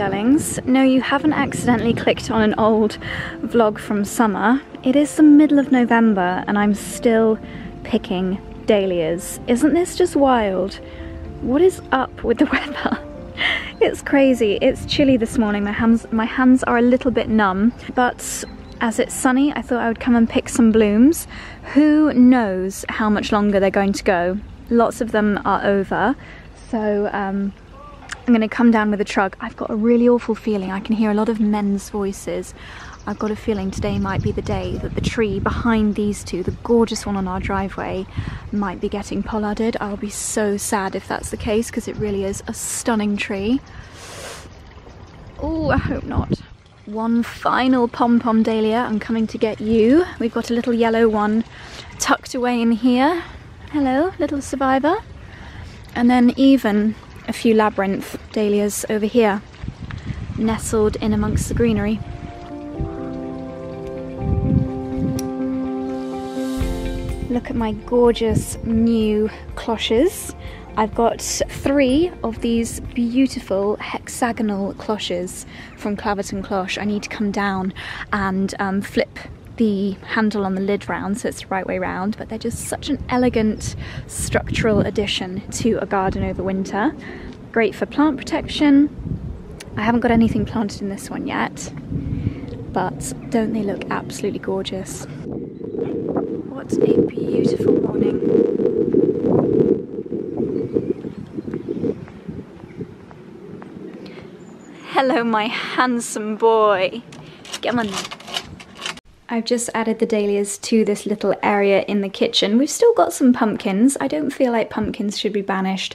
Darlings. No, you haven't accidentally clicked on an old vlog from summer. It is the middle of November and I'm still picking dahlias. Isn't this just wild? What is up with the weather? It's crazy. It's chilly this morning. My hands my hands are a little bit numb, but as it's sunny, I thought I would come and pick some blooms. Who knows how much longer they're going to go? Lots of them are over. So um, I'm going to come down with a truck. I've got a really awful feeling. I can hear a lot of men's voices. I've got a feeling today might be the day that the tree behind these two, the gorgeous one on our driveway, might be getting pollarded. I'll be so sad if that's the case because it really is a stunning tree. Oh, I hope not. One final pom-pom dahlia. I'm coming to get you. We've got a little yellow one tucked away in here. Hello, little survivor. And then even a few labyrinth dahlias over here, nestled in amongst the greenery. Look at my gorgeous new cloches. I've got three of these beautiful hexagonal cloches from Claverton Cloche. I need to come down and um, flip the handle on the lid round so it's the right way round, but they're just such an elegant structural addition to a garden over winter. Great for plant protection. I haven't got anything planted in this one yet, but don't they look absolutely gorgeous? What a beautiful morning. Hello, my handsome boy. Come on. I've just added the dahlias to this little area in the kitchen. We've still got some pumpkins. I don't feel like pumpkins should be banished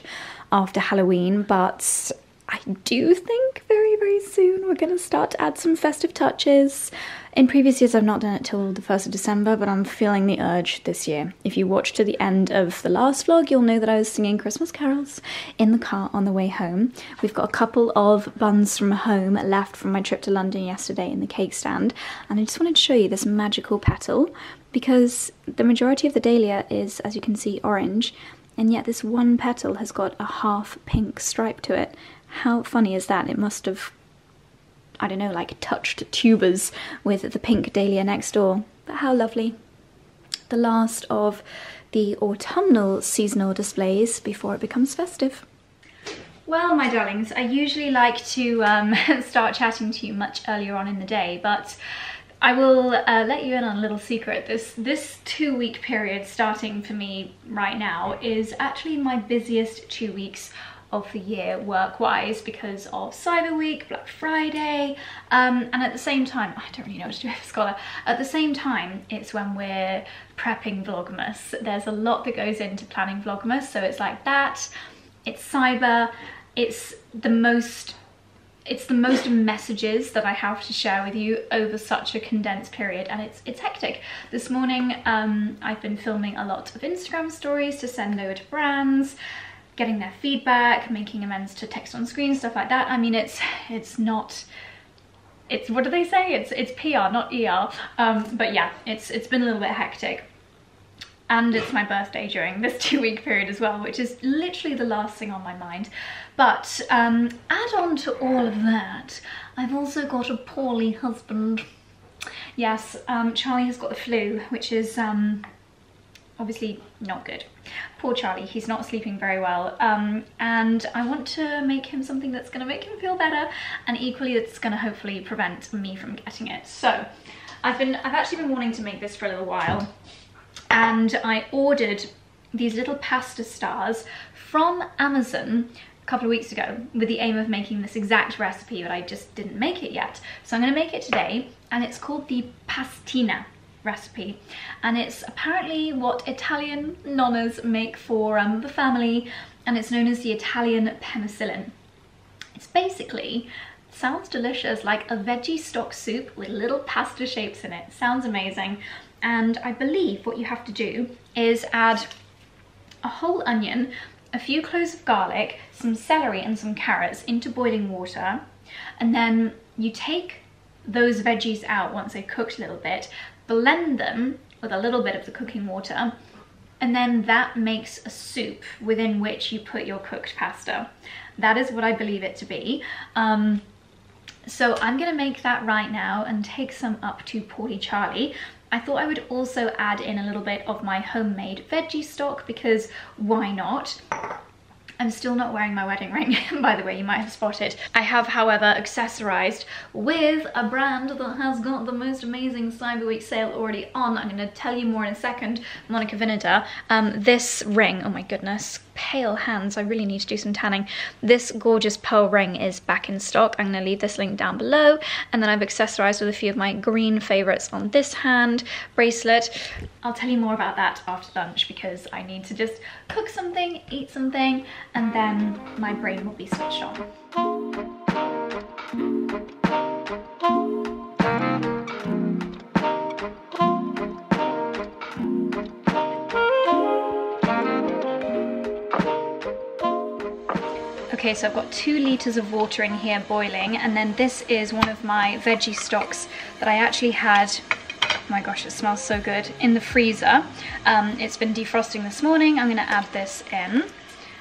after Halloween, but I do think very, soon we're going to start to add some festive touches. In previous years, I've not done it till the 1st of December, but I'm feeling the urge this year. If you watched to the end of the last vlog, you'll know that I was singing Christmas carols in the car on the way home. We've got a couple of buns from home left from my trip to London yesterday in the cake stand, and I just wanted to show you this magical petal because the majority of the dahlia is, as you can see, orange, and yet this one petal has got a half pink stripe to it. How funny is that? It must have I don't know, like touched tubers with the pink dahlia next door. But how lovely. The last of the autumnal seasonal displays before it becomes festive. Well, my darlings, I usually like to um, start chatting to you much earlier on in the day, but I will uh, let you in on a little secret. This this two week period starting for me right now is actually my busiest two weeks of the year work-wise because of Cyber Week, Black Friday, um, and at the same time, I don't really know what to do with a Scholar, at the same time, it's when we're prepping Vlogmas. There's a lot that goes into planning Vlogmas, so it's like that, it's Cyber, it's the most it's the most messages that I have to share with you over such a condensed period and it's it's hectic. This morning um, I've been filming a lot of Instagram stories to send over to brands getting their feedback, making amends to text on screen, stuff like that. I mean, it's it's not, it's, what do they say? It's it's PR, not ER. Um, but yeah, it's it's been a little bit hectic. And it's my birthday during this two week period as well, which is literally the last thing on my mind. But um, add on to all of that, I've also got a poorly husband. Yes, um, Charlie has got the flu, which is um, obviously not good. Poor Charlie, he's not sleeping very well. Um, and I want to make him something that's gonna make him feel better and equally it's gonna hopefully prevent me from getting it. So I've been, I've actually been wanting to make this for a little while and I ordered these little pasta stars from Amazon a couple of weeks ago with the aim of making this exact recipe but I just didn't make it yet. So I'm gonna make it today and it's called the pastina recipe and it's apparently what Italian nonnas make for um, the family and it's known as the Italian penicillin. It's basically, sounds delicious, like a veggie stock soup with little pasta shapes in it. Sounds amazing and I believe what you have to do is add a whole onion, a few cloves of garlic, some celery and some carrots into boiling water and then you take those veggies out once they've cooked a little bit blend them with a little bit of the cooking water and then that makes a soup within which you put your cooked pasta. That is what I believe it to be. Um, so I'm gonna make that right now and take some up to poorly Charlie. I thought I would also add in a little bit of my homemade veggie stock because why not? I'm still not wearing my wedding ring, by the way, you might have spotted. I have, however, accessorized with a brand that has got the most amazing Cyber Week sale already on. I'm going to tell you more in a second, Monica Vinader. Um, this ring, oh my goodness, pale hands. I really need to do some tanning. This gorgeous pearl ring is back in stock. I'm going to leave this link down below. And then I've accessorized with a few of my green favorites on this hand bracelet. I'll tell you more about that after lunch because I need to just cook something, eat something, and then my brain will be switched on. Okay, so I've got two litres of water in here boiling, and then this is one of my veggie stocks that I actually had oh my gosh, it smells so good, in the freezer. Um, it's been defrosting this morning. I'm gonna add this in,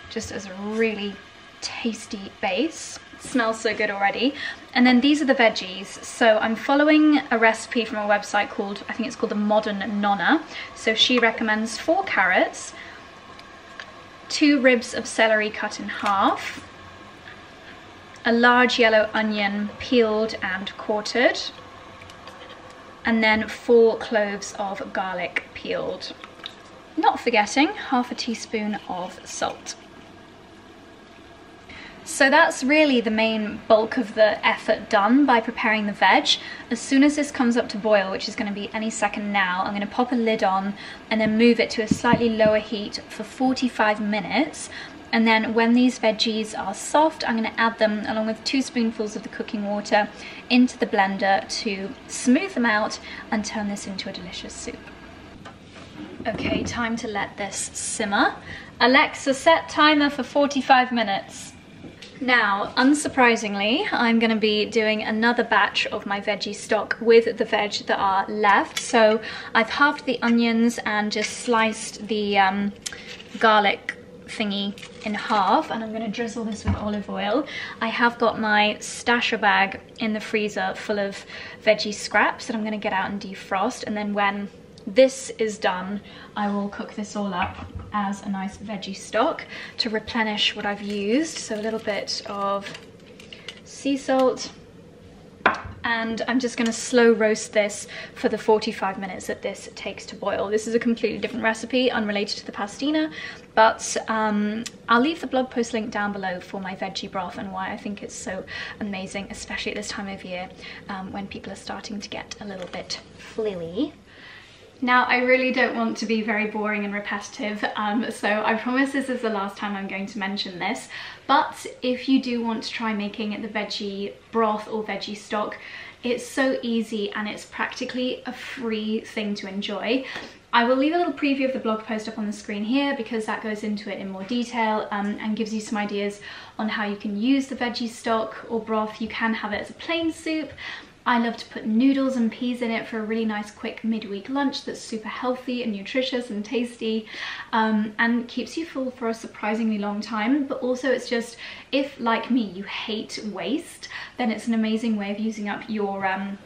just as a really tasty base. It smells so good already. And then these are the veggies. So I'm following a recipe from a website called, I think it's called the Modern Nonna. So she recommends four carrots, two ribs of celery cut in half, a large yellow onion peeled and quartered, and then four cloves of garlic peeled. Not forgetting half a teaspoon of salt. So that's really the main bulk of the effort done by preparing the veg. As soon as this comes up to boil, which is going to be any second now, I'm going to pop a lid on and then move it to a slightly lower heat for 45 minutes. And then when these veggies are soft, I'm going to add them along with two spoonfuls of the cooking water into the blender to smooth them out and turn this into a delicious soup. Okay, time to let this simmer. Alexa, set timer for 45 minutes. Now, unsurprisingly, I'm going to be doing another batch of my veggie stock with the veg that are left. So I've halved the onions and just sliced the um, garlic thingy in half and I'm going to drizzle this with olive oil. I have got my stasher bag in the freezer full of veggie scraps that I'm going to get out and defrost and then when this is done, I will cook this all up as a nice veggie stock to replenish what I've used. So a little bit of sea salt, and I'm just going to slow roast this for the 45 minutes that this takes to boil. This is a completely different recipe, unrelated to the pastina, but um, I'll leave the blog post link down below for my veggie broth and why I think it's so amazing, especially at this time of year um, when people are starting to get a little bit fluey. Now, I really don't want to be very boring and repetitive, um, so I promise this is the last time I'm going to mention this, but if you do want to try making the veggie broth or veggie stock, it's so easy and it's practically a free thing to enjoy. I will leave a little preview of the blog post up on the screen here because that goes into it in more detail um, and gives you some ideas on how you can use the veggie stock or broth. You can have it as a plain soup I love to put noodles and peas in it for a really nice quick midweek lunch that's super healthy and nutritious and tasty um, and keeps you full for a surprisingly long time. But also it's just, if like me, you hate waste, then it's an amazing way of using up your um,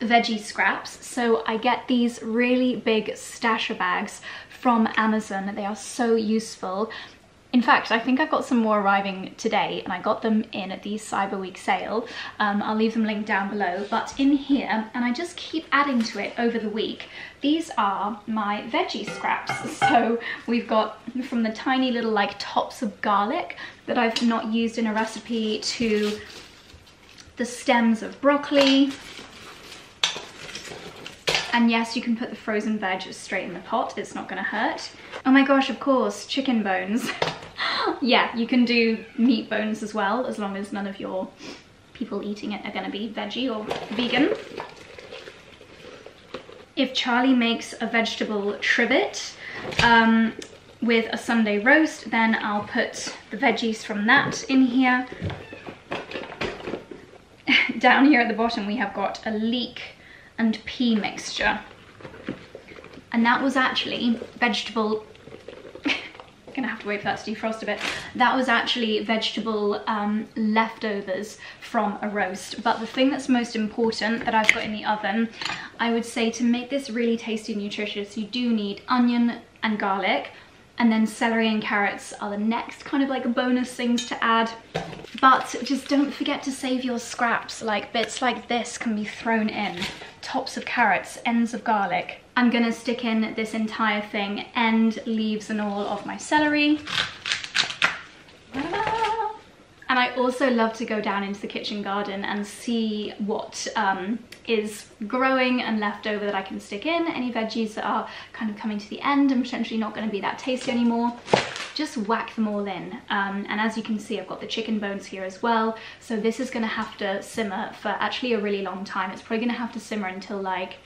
veggie scraps. So I get these really big stasher bags from Amazon. They are so useful. In fact, I think I've got some more arriving today and I got them in at the Cyber Week sale. Um, I'll leave them linked down below. But in here, and I just keep adding to it over the week, these are my veggie scraps. So we've got from the tiny little like tops of garlic that I've not used in a recipe to the stems of broccoli, and yes, you can put the frozen veg straight in the pot, it's not gonna hurt. Oh my gosh, of course, chicken bones. yeah, you can do meat bones as well, as long as none of your people eating it are gonna be veggie or vegan. If Charlie makes a vegetable trivet um, with a Sunday roast, then I'll put the veggies from that in here. Down here at the bottom, we have got a leek and pea mixture. And that was actually vegetable gonna have to wait for that to defrost a bit. That was actually vegetable um, leftovers from a roast. But the thing that's most important that I've got in the oven, I would say to make this really tasty and nutritious, you do need onion and garlic, and then celery and carrots are the next kind of like bonus things to add. But just don't forget to save your scraps, like bits like this can be thrown in. Tops of carrots, ends of garlic. I'm gonna stick in this entire thing, end, leaves and all of my celery. And I also love to go down into the kitchen garden and see what um, is growing and left over that I can stick in. Any veggies that are kind of coming to the end and potentially not going to be that tasty anymore. Just whack them all in. Um, and as you can see, I've got the chicken bones here as well. So this is going to have to simmer for actually a really long time. It's probably going to have to simmer until like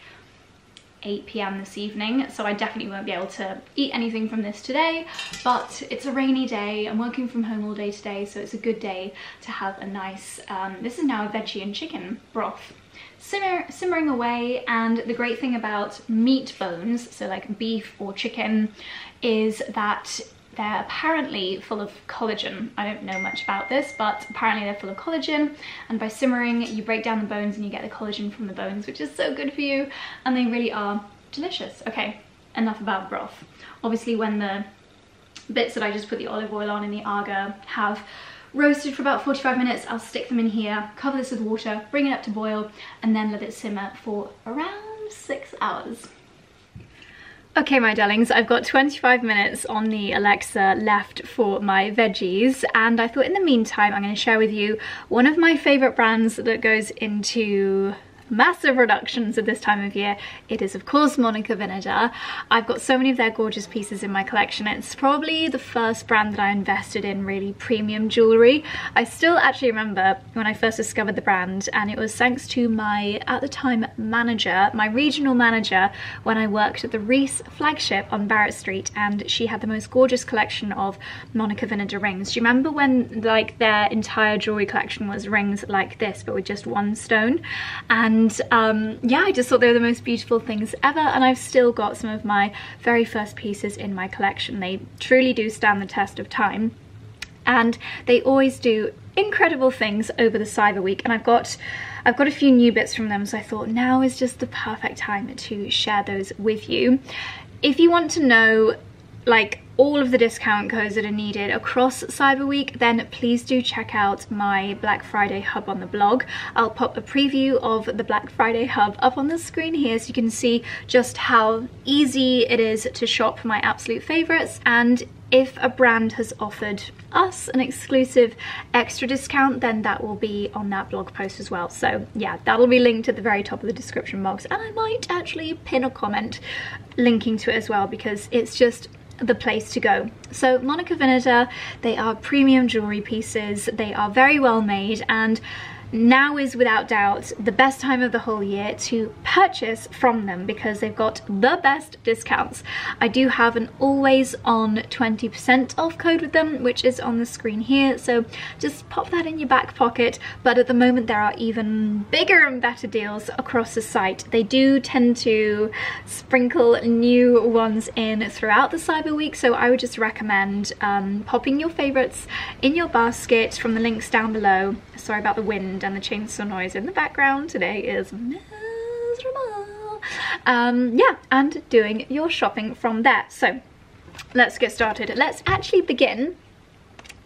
8 p.m. this evening, so I definitely won't be able to eat anything from this today, but it's a rainy day. I'm working from home all day today, so it's a good day to have a nice, um, this is now a veggie and chicken broth. Simmer, simmering away, and the great thing about meat bones, so like beef or chicken, is that they're apparently full of collagen. I don't know much about this, but apparently they're full of collagen. And by simmering, you break down the bones and you get the collagen from the bones, which is so good for you. And they really are delicious. Okay, enough about broth. Obviously when the bits that I just put the olive oil on in the Aga have roasted for about 45 minutes, I'll stick them in here, cover this with water, bring it up to boil, and then let it simmer for around six hours. Okay, my darlings, I've got 25 minutes on the Alexa left for my veggies, and I thought in the meantime I'm going to share with you one of my favourite brands that goes into massive reductions at this time of year. It is of course Monica Vinader. I've got so many of their gorgeous pieces in my collection. It's probably the first brand that I invested in really premium jewellery. I still actually remember when I first discovered the brand and it was thanks to my, at the time, manager, my regional manager when I worked at the Reiss flagship on Barrett Street and she had the most gorgeous collection of Monica Vinader rings. Do you remember when like their entire jewellery collection was rings like this but with just one stone? And and um, yeah I just thought they were the most beautiful things ever. And I've still got some of my very first pieces in my collection. They truly do stand the test of time. And they always do incredible things over the cyber week. And I've got I've got a few new bits from them. So I thought now is just the perfect time to share those with you. If you want to know like all of the discount codes that are needed across Cyber Week, then please do check out my Black Friday hub on the blog. I'll pop a preview of the Black Friday hub up on the screen here so you can see just how easy it is to shop my absolute favorites. And if a brand has offered us an exclusive extra discount then that will be on that blog post as well. So yeah that'll be linked at the very top of the description box. And I might actually pin a comment linking to it as well because it's just the place to go. So Monica Vinader, they are premium jewelry pieces, they are very well made and now is without doubt the best time of the whole year to purchase from them because they've got the best discounts. I do have an always on 20% off code with them which is on the screen here so just pop that in your back pocket but at the moment there are even bigger and better deals across the site. They do tend to sprinkle new ones in throughout the cyber week so I would just recommend um, popping your favorites in your basket from the links down below. Sorry about the wind and the chainsaw noise in the background today is miserable. Um, yeah, and doing your shopping from there. So let's get started. Let's actually begin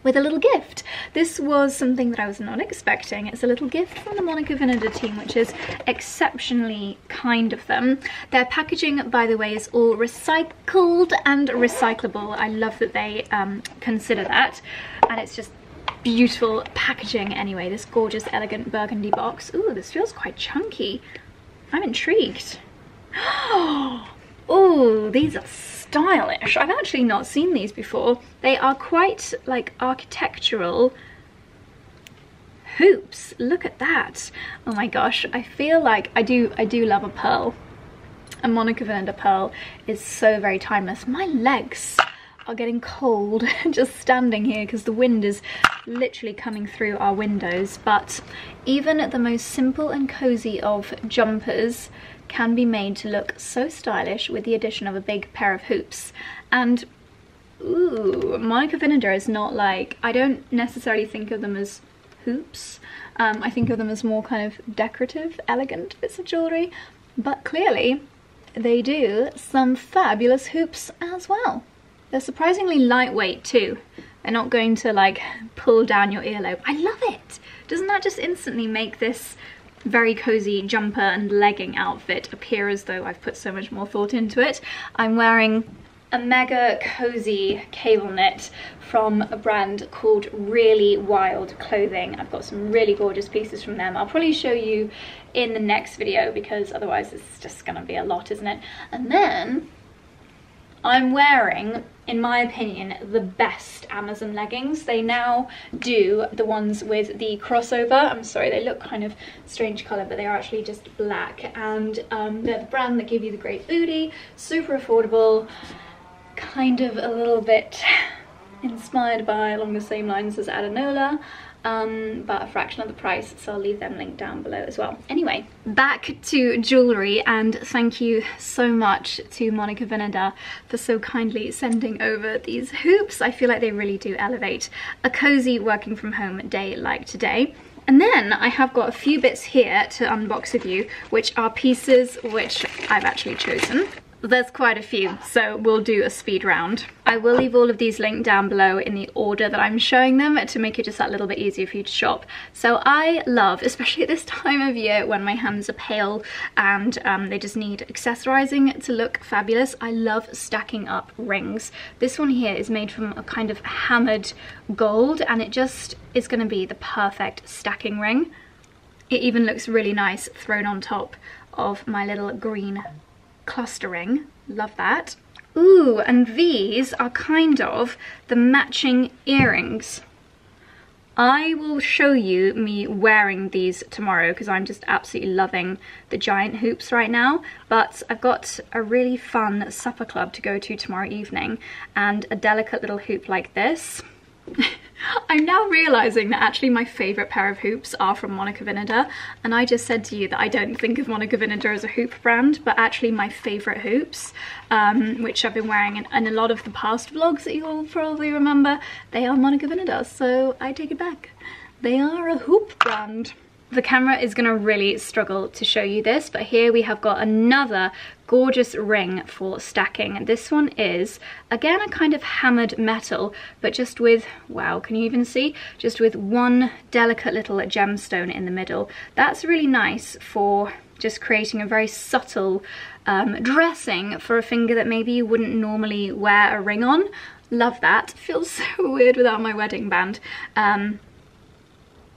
with a little gift. This was something that I was not expecting. It's a little gift from the Monica Vinader team, which is exceptionally kind of them. Their packaging, by the way, is all recycled and recyclable. I love that they um, consider that. And it's just beautiful packaging anyway. This gorgeous, elegant burgundy box. Ooh, this feels quite chunky. I'm intrigued. Oh, these are stylish. I've actually not seen these before. They are quite like architectural hoops. Look at that. Oh my gosh, I feel like I do I do love a pearl. A Monica Vinader pearl is so very timeless. My legs are getting cold just standing here because the wind is literally coming through our windows but even the most simple and cozy of jumpers can be made to look so stylish with the addition of a big pair of hoops and Ooh, Monica Vinader is not like, I don't necessarily think of them as hoops. Um, I think of them as more kind of decorative, elegant bits of jewellery, but clearly they do some fabulous hoops as well. They're surprisingly lightweight too. They're not going to like pull down your earlobe. I love it! Doesn't that just instantly make this very cozy jumper and legging outfit appear as though I've put so much more thought into it? I'm wearing a mega cozy cable knit from a brand called Really Wild Clothing. I've got some really gorgeous pieces from them. I'll probably show you in the next video because otherwise it's just gonna be a lot, isn't it? And then I'm wearing, in my opinion, the best Amazon leggings. They now do the ones with the crossover. I'm sorry, they look kind of strange colour, but they are actually just black. And um, they're the brand that give you the great booty, super affordable, kind of a little bit inspired by along the same lines as Adanola um, but a fraction of the price so I'll leave them linked down below as well. Anyway, back to jewellery and thank you so much to Monica Vinader for so kindly sending over these hoops. I feel like they really do elevate a cozy working from home day like today. And then I have got a few bits here to unbox with you, which are pieces which I've actually chosen. There's quite a few, so we'll do a speed round. I will leave all of these linked down below in the order that I'm showing them to make it just that little bit easier for you to shop. So I love, especially at this time of year when my hands are pale and um, they just need accessorizing to look fabulous, I love stacking up rings. This one here is made from a kind of hammered gold and it just is going to be the perfect stacking ring. It even looks really nice thrown on top of my little green clustering. Love that. Ooh, and these are kind of the matching earrings. I will show you me wearing these tomorrow because I'm just absolutely loving the giant hoops right now. But I've got a really fun supper club to go to tomorrow evening and a delicate little hoop like this. I'm now realising that actually my favourite pair of hoops are from Monica Vinader and I just said to you that I don't think of Monica Vinader as a hoop brand but actually my favourite hoops um, which I've been wearing in, in, a lot of the past vlogs that you'll probably remember they are Monica Vinader so I take it back. They are a hoop brand. The camera is going to really struggle to show you this, but here we have got another gorgeous ring for stacking. This one is, again, a kind of hammered metal, but just with, wow, can you even see? Just with one delicate little gemstone in the middle. That's really nice for just creating a very subtle um, dressing for a finger that maybe you wouldn't normally wear a ring on. Love that. Feels so weird without my wedding band. Um,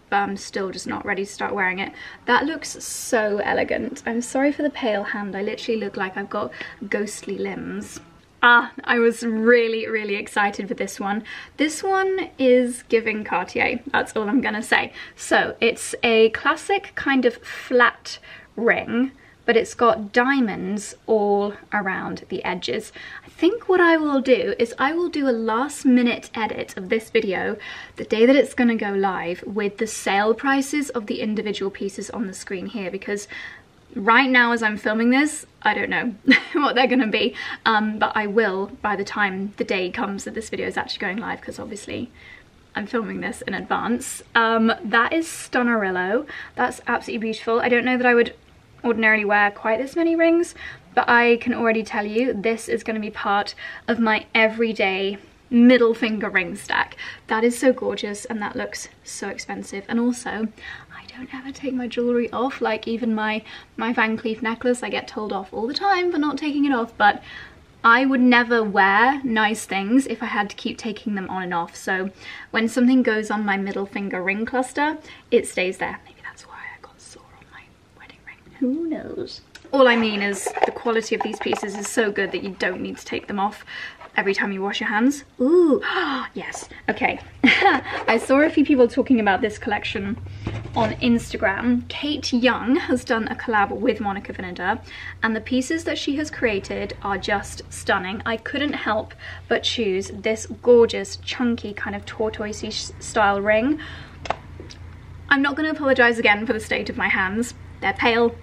but I'm still just not ready to start wearing it. That looks so elegant. I'm sorry for the pale hand. I literally look like I've got ghostly limbs. Ah, I was really, really excited for this one. This one is giving Cartier, that's all I'm gonna say. So it's a classic kind of flat ring but it's got diamonds all around the edges. I think what I will do is I will do a last minute edit of this video the day that it's gonna go live with the sale prices of the individual pieces on the screen here because right now as I'm filming this, I don't know what they're gonna be, um, but I will by the time the day comes that this video is actually going live because obviously I'm filming this in advance. Um, that is Stunnerillo. That's absolutely beautiful. I don't know that I would ordinarily wear quite this many rings, but I can already tell you this is going to be part of my everyday middle finger ring stack. That is so gorgeous and that looks so expensive. And also, I don't ever take my jewellery off, like even my, my Van Cleef necklace, I get told off all the time for not taking it off, but I would never wear nice things if I had to keep taking them on and off. So when something goes on my middle finger ring cluster, it stays there. Who knows? All I mean is the quality of these pieces is so good that you don't need to take them off every time you wash your hands. Ooh, yes, okay. I saw a few people talking about this collection on Instagram. Kate Young has done a collab with Monica Vinader and the pieces that she has created are just stunning. I couldn't help but choose this gorgeous, chunky kind of tortoise style ring. I'm not going to apologise again for the state of my hands. They're pale,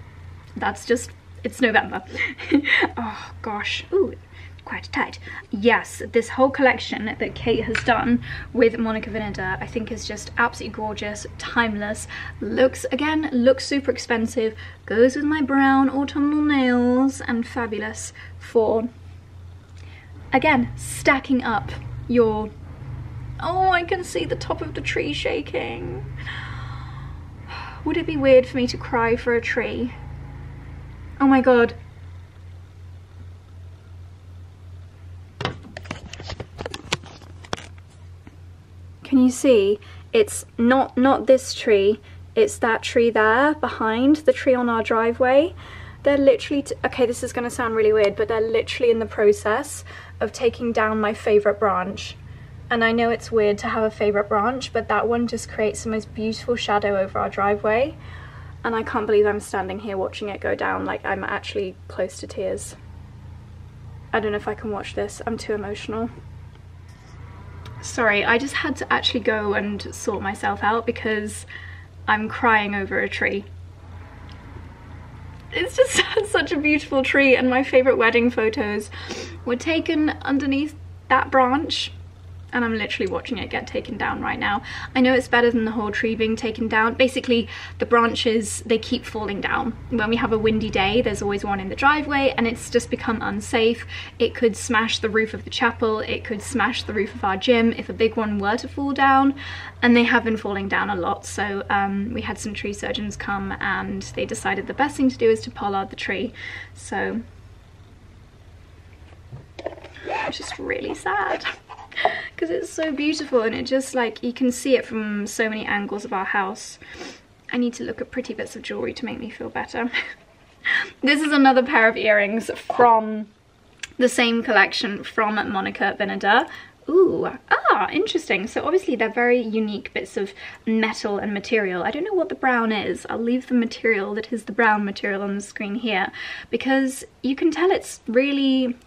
that's just, it's November. oh gosh, ooh, quite tight. Yes, this whole collection that Kate has done with Monica Vinader I think is just absolutely gorgeous, timeless, looks, again, looks super expensive, goes with my brown autumnal nails and fabulous for, again, stacking up your, oh I can see the top of the tree shaking. Would it be weird for me to cry for a tree? Oh my god, Can you see? It's not, not this tree, it's that tree there behind, the tree on our driveway. They're literally, okay, this is gonna sound really weird, but they're literally in the process of taking down my favorite branch. And I know it's weird to have a favorite branch, but that one just creates the most beautiful shadow over our driveway. And I can't believe I'm standing here watching it go down, like I'm actually close to tears. I don't know if I can watch this, I'm too emotional. Sorry, I just had to actually go and sort myself out because I'm crying over a tree. It's just such a beautiful tree and my favourite wedding photos were taken underneath that branch and I'm literally watching it get taken down right now. I know it's better than the whole tree being taken down. Basically, the branches, they keep falling down. When we have a windy day, there's always one in the driveway and it's just become unsafe. It could smash the roof of the chapel, it could smash the roof of our gym if a big one were to fall down, and they have been falling down a lot. So um, we had some tree surgeons come and they decided the best thing to do is to pollard the tree. So it's just really sad because it's so beautiful and it just like you can see it from so many angles of our house I need to look at pretty bits of jewelry to make me feel better this is another pair of earrings from the same collection from Monica Vinader Ooh, ah, interesting. So obviously they're very unique bits of metal and material. I don't know what the brown is. I'll leave the material that is the brown material on the screen here because you can tell it's really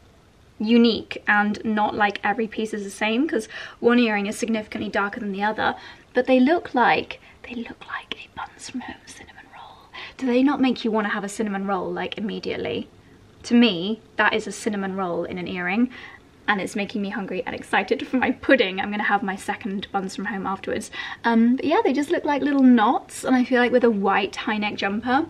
unique and not like every piece is the same because one earring is significantly darker than the other but they look like they look like a buns from home cinnamon roll do they not make you want to have a cinnamon roll like immediately to me that is a cinnamon roll in an earring and it's making me hungry and excited for my pudding. I'm gonna have my second buns from home afterwards. Um, but yeah, they just look like little knots and I feel like with a white high neck jumper,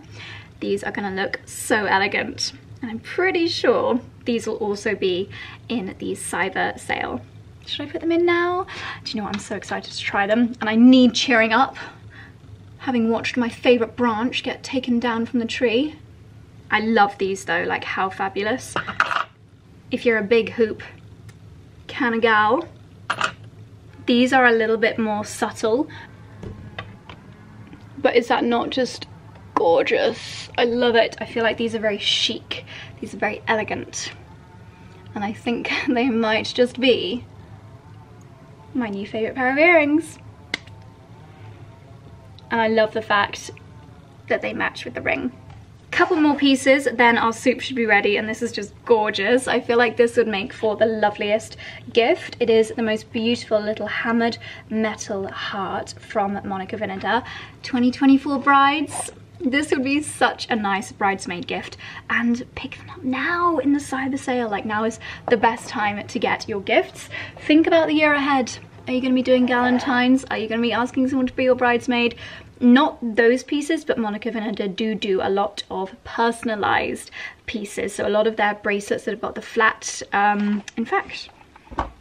these are gonna look so elegant. And I'm pretty sure these will also be in the cyber sale. Should I put them in now? Do you know what, I'm so excited to try them and I need cheering up. Having watched my favourite branch get taken down from the tree. I love these though, like how fabulous. If you're a big hoop kind of gal, these are a little bit more subtle. But is that not just gorgeous. I love it. I feel like these are very chic. These are very elegant. And I think they might just be my new favourite pair of earrings. And I love the fact that they match with the ring. Couple more pieces, then our soup should be ready, and this is just gorgeous. I feel like this would make for the loveliest gift. It is the most beautiful little hammered metal heart from Monica Vinader. 2024 brides, this would be such a nice bridesmaid gift and pick them up now in the cyber sale. Like now is the best time to get your gifts. Think about the year ahead. Are you going to be doing galentines? Are you going to be asking someone to be your bridesmaid? Not those pieces, but Monica Vinader do do a lot of personalized pieces. So a lot of their bracelets that have got the flat, um, in fact,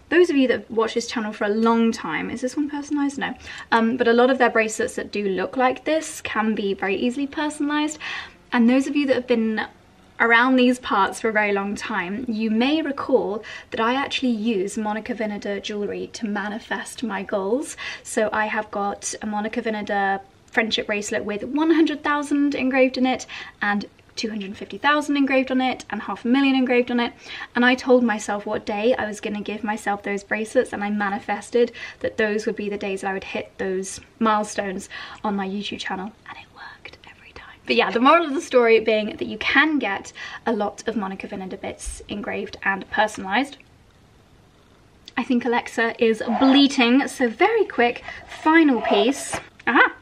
those of you that watch this channel for a long time, is this one personalized? No. Um, but a lot of their bracelets that do look like this can be very easily personalized. And those of you that have been around these parts for a very long time, you may recall that I actually use Monica Vinader jewellery to manifest my goals. So I have got a Monica Vinader friendship bracelet with 100,000 engraved in it and 250,000 engraved on it and half a million engraved on it. And I told myself what day I was gonna give myself those bracelets and I manifested that those would be the days that I would hit those milestones on my YouTube channel and it worked every time. But yeah, the moral of the story being that you can get a lot of Monica Vinader bits engraved and personalized. I think Alexa is bleating, so very quick, final piece. Aha!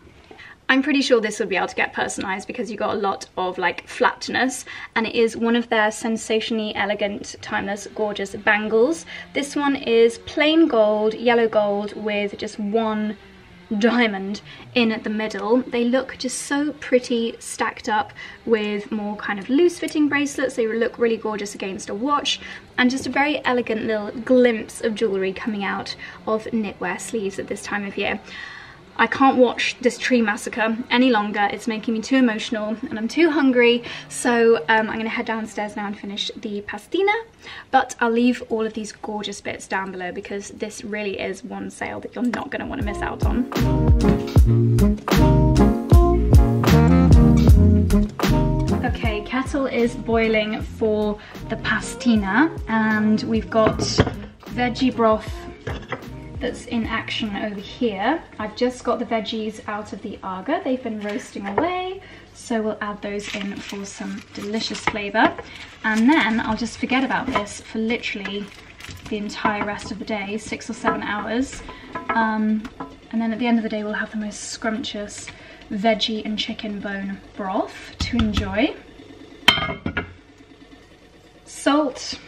I'm pretty sure this would be able to get personalized because you got a lot of like flatness and it is one of their sensationally elegant, timeless, gorgeous bangles. This one is plain gold, yellow gold with just one diamond in at the middle. They look just so pretty stacked up with more kind of loose fitting bracelets. They look really gorgeous against a watch and just a very elegant little glimpse of jewellery coming out of knitwear sleeves at this time of year. I can't watch this tree massacre any longer. It's making me too emotional and I'm too hungry. So um, I'm gonna head downstairs now and finish the pastina. But I'll leave all of these gorgeous bits down below because this really is one sale that you're not gonna wanna miss out on. Okay, kettle is boiling for the pastina and we've got veggie broth that's in action over here. I've just got the veggies out of the aga. They've been roasting away, so we'll add those in for some delicious flavour. And then I'll just forget about this for literally the entire rest of the day, six or seven hours. Um, and then at the end of the day, we'll have the most scrumptious veggie and chicken bone broth to enjoy. Salt,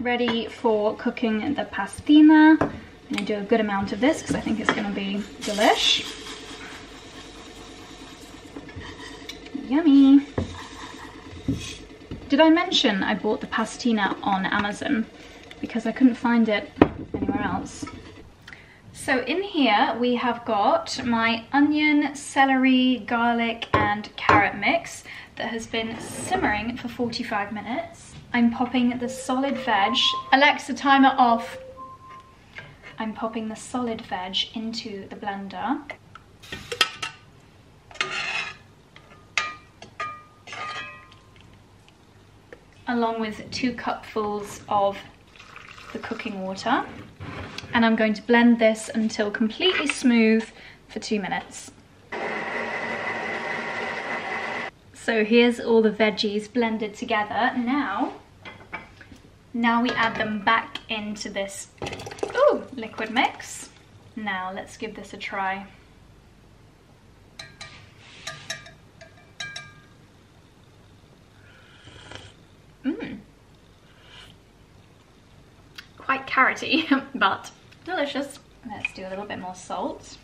ready for cooking the pastina. I'm going to do a good amount of this because I think it's going to be delish. Yummy. Did I mention I bought the pastina on Amazon because I couldn't find it anywhere else. So in here we have got my onion, celery, garlic and carrot mix that has been simmering for 45 minutes. I'm popping the solid veg. Alexa timer off. I'm popping the solid veg into the blender. along with two cupfuls of the cooking water. And I'm going to blend this until completely smooth for two minutes. So here's all the veggies blended together. Now, now we add them back into this Ooh, liquid mix. Now let's give this a try. Mmm. Quite carroty, but delicious. Let's do a little bit more salt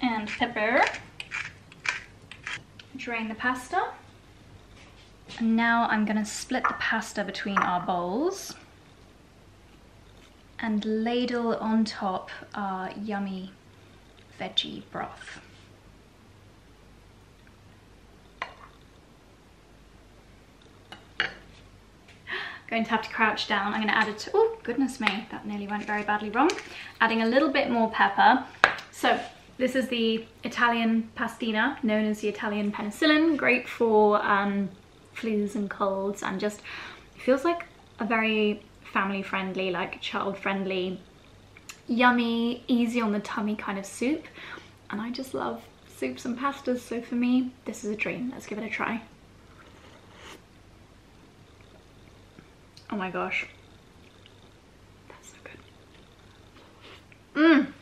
and pepper. Drain the pasta. Now I'm gonna split the pasta between our bowls and ladle on top our yummy veggie broth. Going to have to crouch down. I'm going to add it. Oh, goodness me, that nearly went very badly wrong. Adding a little bit more pepper. So this is the Italian pastina, known as the Italian penicillin. Great for um, flus and colds and just feels like a very family friendly, like child friendly, yummy, easy on the tummy kind of soup. And I just love soups and pastas, so for me, this is a dream. Let's give it a try. Oh my gosh. That's so good. Mmm.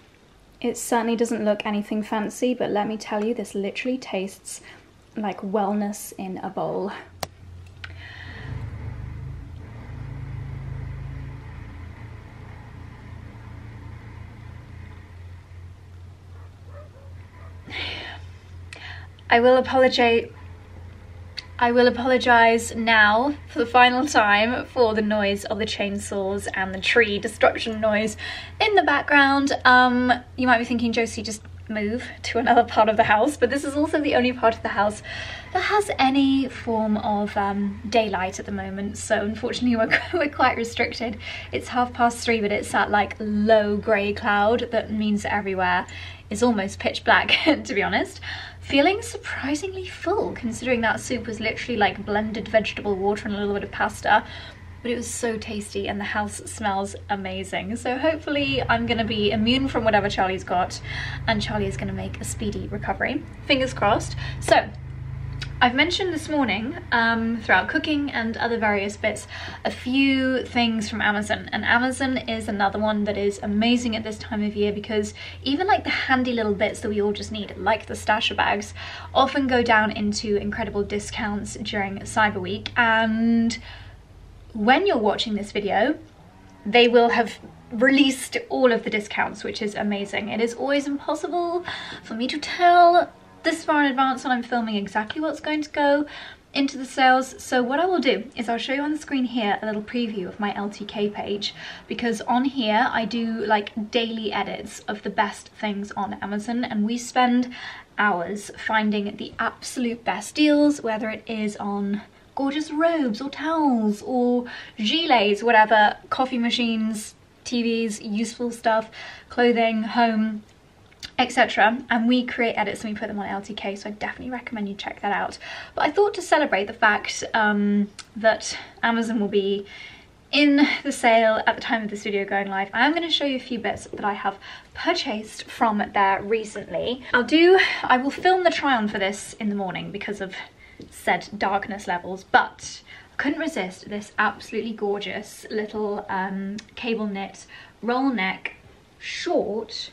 It certainly doesn't look anything fancy, but let me tell you, this literally tastes like wellness in a bowl. I will apologize I will apologise now for the final time for the noise of the chainsaws and the tree destruction noise in the background. Um, you might be thinking, Josie, just move to another part of the house, but this is also the only part of the house that has any form of um, daylight at the moment, so unfortunately we're, we're quite restricted. It's half past three, but it's that like low grey cloud that means everywhere is almost pitch black, to be honest feeling surprisingly full considering that soup was literally like blended vegetable water and a little bit of pasta but it was so tasty and the house smells amazing. So hopefully I'm gonna be immune from whatever Charlie's got and Charlie is gonna make a speedy recovery. Fingers crossed. So I've mentioned this morning, um, throughout cooking and other various bits, a few things from Amazon. And Amazon is another one that is amazing at this time of year because even like the handy little bits that we all just need, like the stasher bags, often go down into incredible discounts during Cyber Week. And when you're watching this video, they will have released all of the discounts, which is amazing. It is always impossible for me to tell this far in advance when I'm filming exactly what's going to go into the sales. So what I will do is I'll show you on the screen here a little preview of my LTK page because on here I do like daily edits of the best things on Amazon and we spend hours finding the absolute best deals, whether it is on gorgeous robes or towels or gilets, whatever, coffee machines, TVs, useful stuff, clothing, home, etc. And we create edits and we put them on LTK, so I definitely recommend you check that out. But I thought to celebrate the fact um, that Amazon will be in the sale at the time of this video going live, I am going to show you a few bits that I have purchased from there recently. I'll do, I will film the try on for this in the morning because of said darkness levels, but I couldn't resist this absolutely gorgeous little um, cable knit roll neck short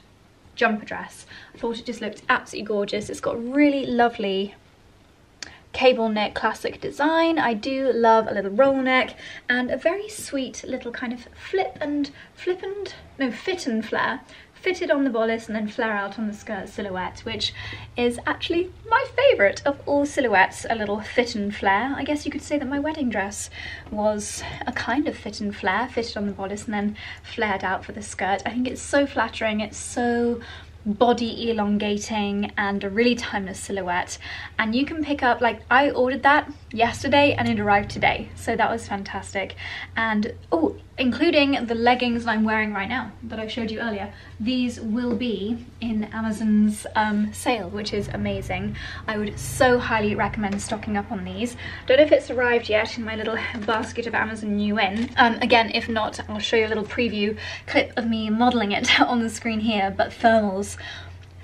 jumper dress. I thought it just looked absolutely gorgeous. It's got really lovely cable neck classic design. I do love a little roll neck and a very sweet little kind of flip and flip and no fit and flare fitted on the bodice and then flare out on the skirt silhouette, which is actually my favourite of all silhouettes, a little fit and flare. I guess you could say that my wedding dress was a kind of fit and flare, fitted on the bodice and then flared out for the skirt. I think it's so flattering, it's so body elongating and a really timeless silhouette and you can pick up like I ordered that yesterday and it arrived today so that was fantastic and oh including the leggings that I'm wearing right now that I showed you earlier. These will be in Amazon's um, sale, which is amazing. I would so highly recommend stocking up on these. Don't know if it's arrived yet in my little basket of Amazon new in. Um, again, if not, I'll show you a little preview clip of me modeling it on the screen here, but thermals.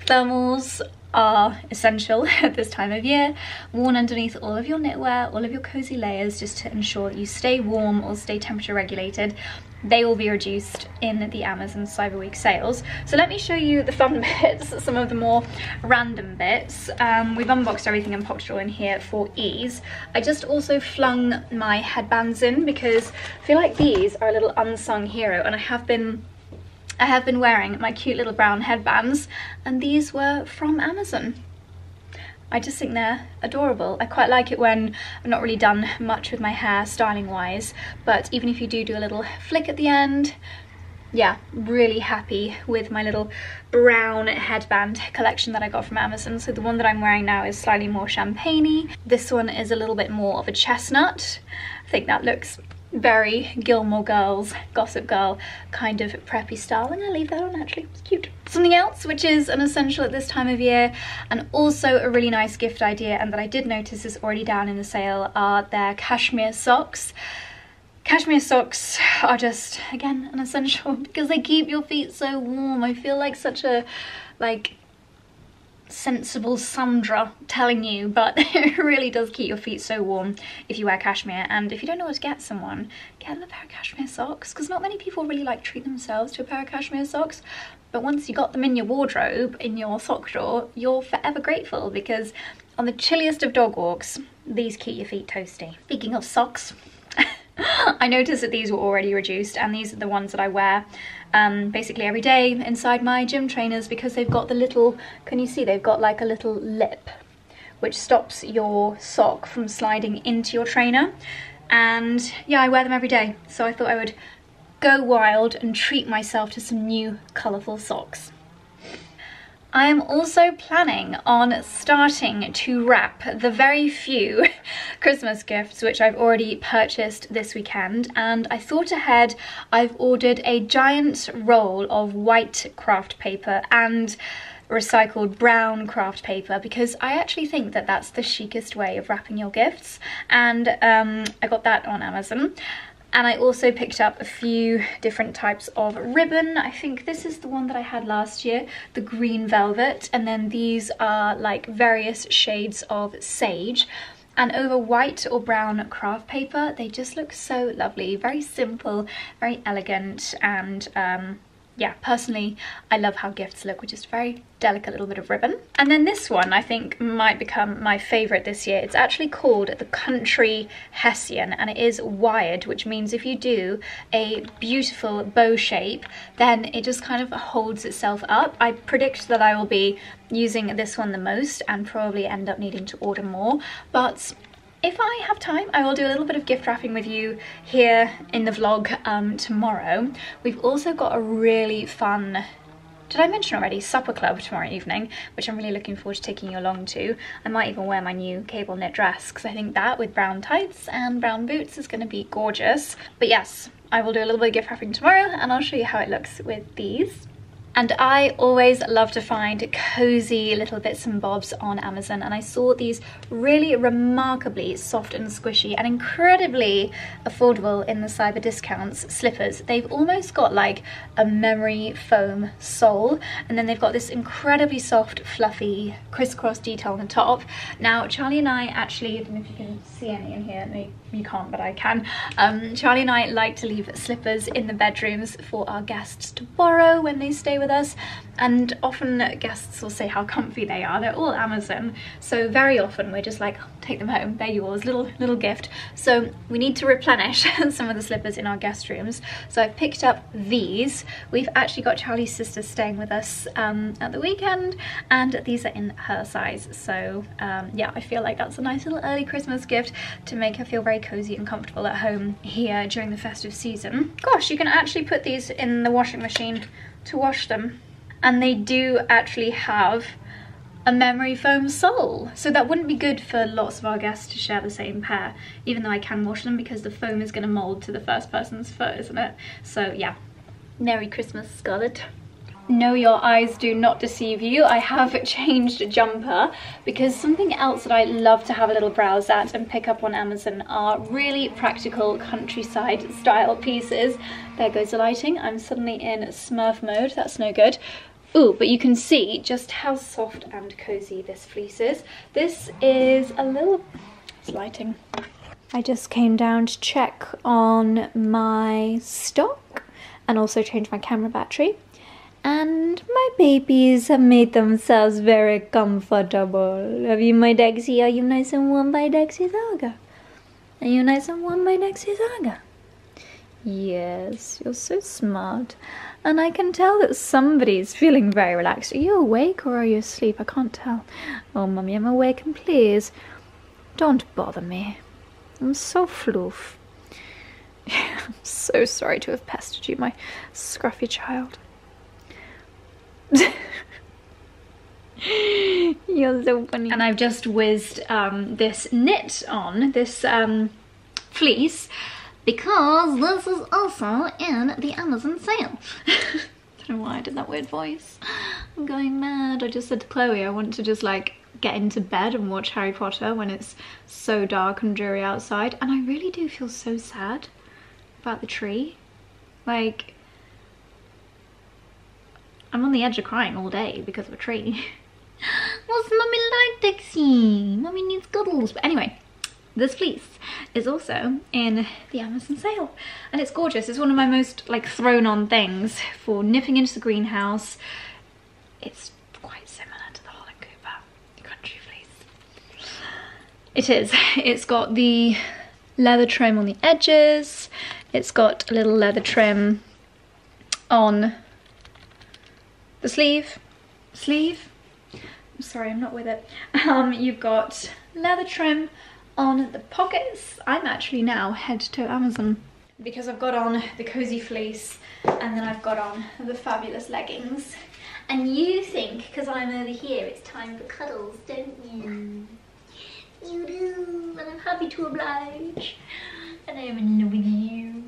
Thermals are essential at this time of year, worn underneath all of your knitwear, all of your cozy layers, just to ensure that you stay warm or stay temperature regulated. They will be reduced in the Amazon Cyber Week sales. So let me show you the fun bits, some of the more random bits. Um, we've unboxed everything and popped it all in here for ease. I just also flung my headbands in because I feel like these are a little unsung hero and I have been I have been wearing my cute little brown headbands and these were from Amazon. I just think they're adorable. I quite like it when I've not really done much with my hair styling wise, but even if you do do a little flick at the end, yeah, really happy with my little brown headband collection that I got from Amazon. So the one that I'm wearing now is slightly more champagne -y. This one is a little bit more of a chestnut. I think that looks very Gilmore Girls, Gossip Girl kind of preppy style. Gonna leave that on actually, it's cute. Something else which is an essential at this time of year and also a really nice gift idea and that I did notice is already down in the sale are their cashmere socks. Cashmere socks are just, again, an essential because they keep your feet so warm. I feel like such a, like, sensible Sandra telling you, but it really does keep your feet so warm if you wear cashmere. And if you don't know what to get someone, get them a pair of cashmere socks, because not many people really like treat themselves to a pair of cashmere socks. But once you got them in your wardrobe, in your sock drawer, you're forever grateful because on the chilliest of dog walks, these keep your feet toasty. Speaking of socks, I noticed that these were already reduced and these are the ones that I wear um, basically every day inside my gym trainers because they've got the little, can you see, they've got like a little lip which stops your sock from sliding into your trainer. And yeah, I wear them every day. So I thought I would go wild and treat myself to some new colourful socks. I am also planning on starting to wrap the very few Christmas gifts which I've already purchased this weekend and I thought ahead I've ordered a giant roll of white craft paper and recycled brown craft paper because I actually think that that's the chicest way of wrapping your gifts and um, I got that on Amazon and I also picked up a few different types of ribbon. I think this is the one that I had last year, the green velvet. And then these are like various shades of sage. and over white or brown craft paper they just look so lovely very simple very elegant and um, yeah, personally, I love how gifts look with just a very delicate little bit of ribbon. And then this one I think might become my favourite this year. It's actually called the Country Hessian and it is wired, which means if you do a beautiful bow shape, then it just kind of holds itself up. I predict that I will be using this one the most and probably end up needing to order more, but if I have time, I will do a little bit of gift wrapping with you here in the vlog um, tomorrow. We've also got a really fun did I mention already? Supper Club tomorrow evening, which I'm really looking forward to taking you along to. I might even wear my new cable knit dress because I think that with brown tights and brown boots is going to be gorgeous. But yes, I will do a little bit of gift wrapping tomorrow and I'll show you how it looks with these. And I always love to find cozy little bits and bobs on Amazon. And I saw these really remarkably soft and squishy and incredibly affordable in the cyber discounts slippers. They've almost got like a memory foam sole. And then they've got this incredibly soft, fluffy, crisscross detail on the top. Now, Charlie and I actually, I don't know if you can see any in here, maybe you can't, but I can. Um, Charlie and I like to leave slippers in the bedrooms for our guests to borrow when they stay with us. And often guests will say how comfy they are. They're all Amazon. So very often we're just like, take them home. They're yours, little, little gift. So we need to replenish some of the slippers in our guest rooms. So I've picked up these. We've actually got Charlie's sister staying with us um, at the weekend and these are in her size. So um, yeah, I feel like that's a nice little early Christmas gift to make her feel very cozy and comfortable at home here during the festive season. Gosh, you can actually put these in the washing machine to wash them. And they do actually have a memory foam sole. So that wouldn't be good for lots of our guests to share the same pair, even though I can wash them because the foam is gonna mold to the first person's foot, isn't it? So yeah, Merry Christmas, Scarlett. No, your eyes do not deceive you. I have changed a jumper because something else that I love to have a little browse at and pick up on Amazon are really practical countryside style pieces. There goes the lighting. I'm suddenly in smurf mode. That's no good. Ooh, but you can see just how soft and cozy this fleece is. This is a little... It's lighting. I just came down to check on my stock and also change my camera battery and my babies have made themselves very comfortable. Have you, my Dexy? Are you nice and warm by Dexy Saga? Are you nice and warm by Dexy Saga? Yes, you're so smart. And I can tell that somebody's feeling very relaxed. Are you awake or are you asleep? I can't tell. Oh, Mummy, I'm awake and please, don't bother me. I'm so floof. I'm so sorry to have pestered you, my scruffy child. You're so funny. And I've just whizzed um, this knit on, this um, fleece, because this is also in the Amazon sale. I don't know why I did that weird voice. I'm going mad. I just said to Chloe I want to just like get into bed and watch Harry Potter when it's so dark and dreary outside. And I really do feel so sad about the tree. Like, I'm on the edge of crying all day because of a tree. What's mummy like, Dixie? Mummy needs cuddles. But anyway, this fleece is also in the Amazon sale and it's gorgeous. It's one of my most like thrown on things for nipping into the greenhouse. It's quite similar to the Holland Cooper country fleece. It is. It's got the leather trim on the edges. It's got a little leather trim on the sleeve, sleeve, I'm sorry, I'm not with it. Um, you've got leather trim on the pockets. I'm actually now head to Amazon because I've got on the cozy fleece and then I've got on the fabulous leggings. And you think, because I'm over here, it's time for cuddles, don't you? You do, and I'm happy to oblige. And I am in love with you.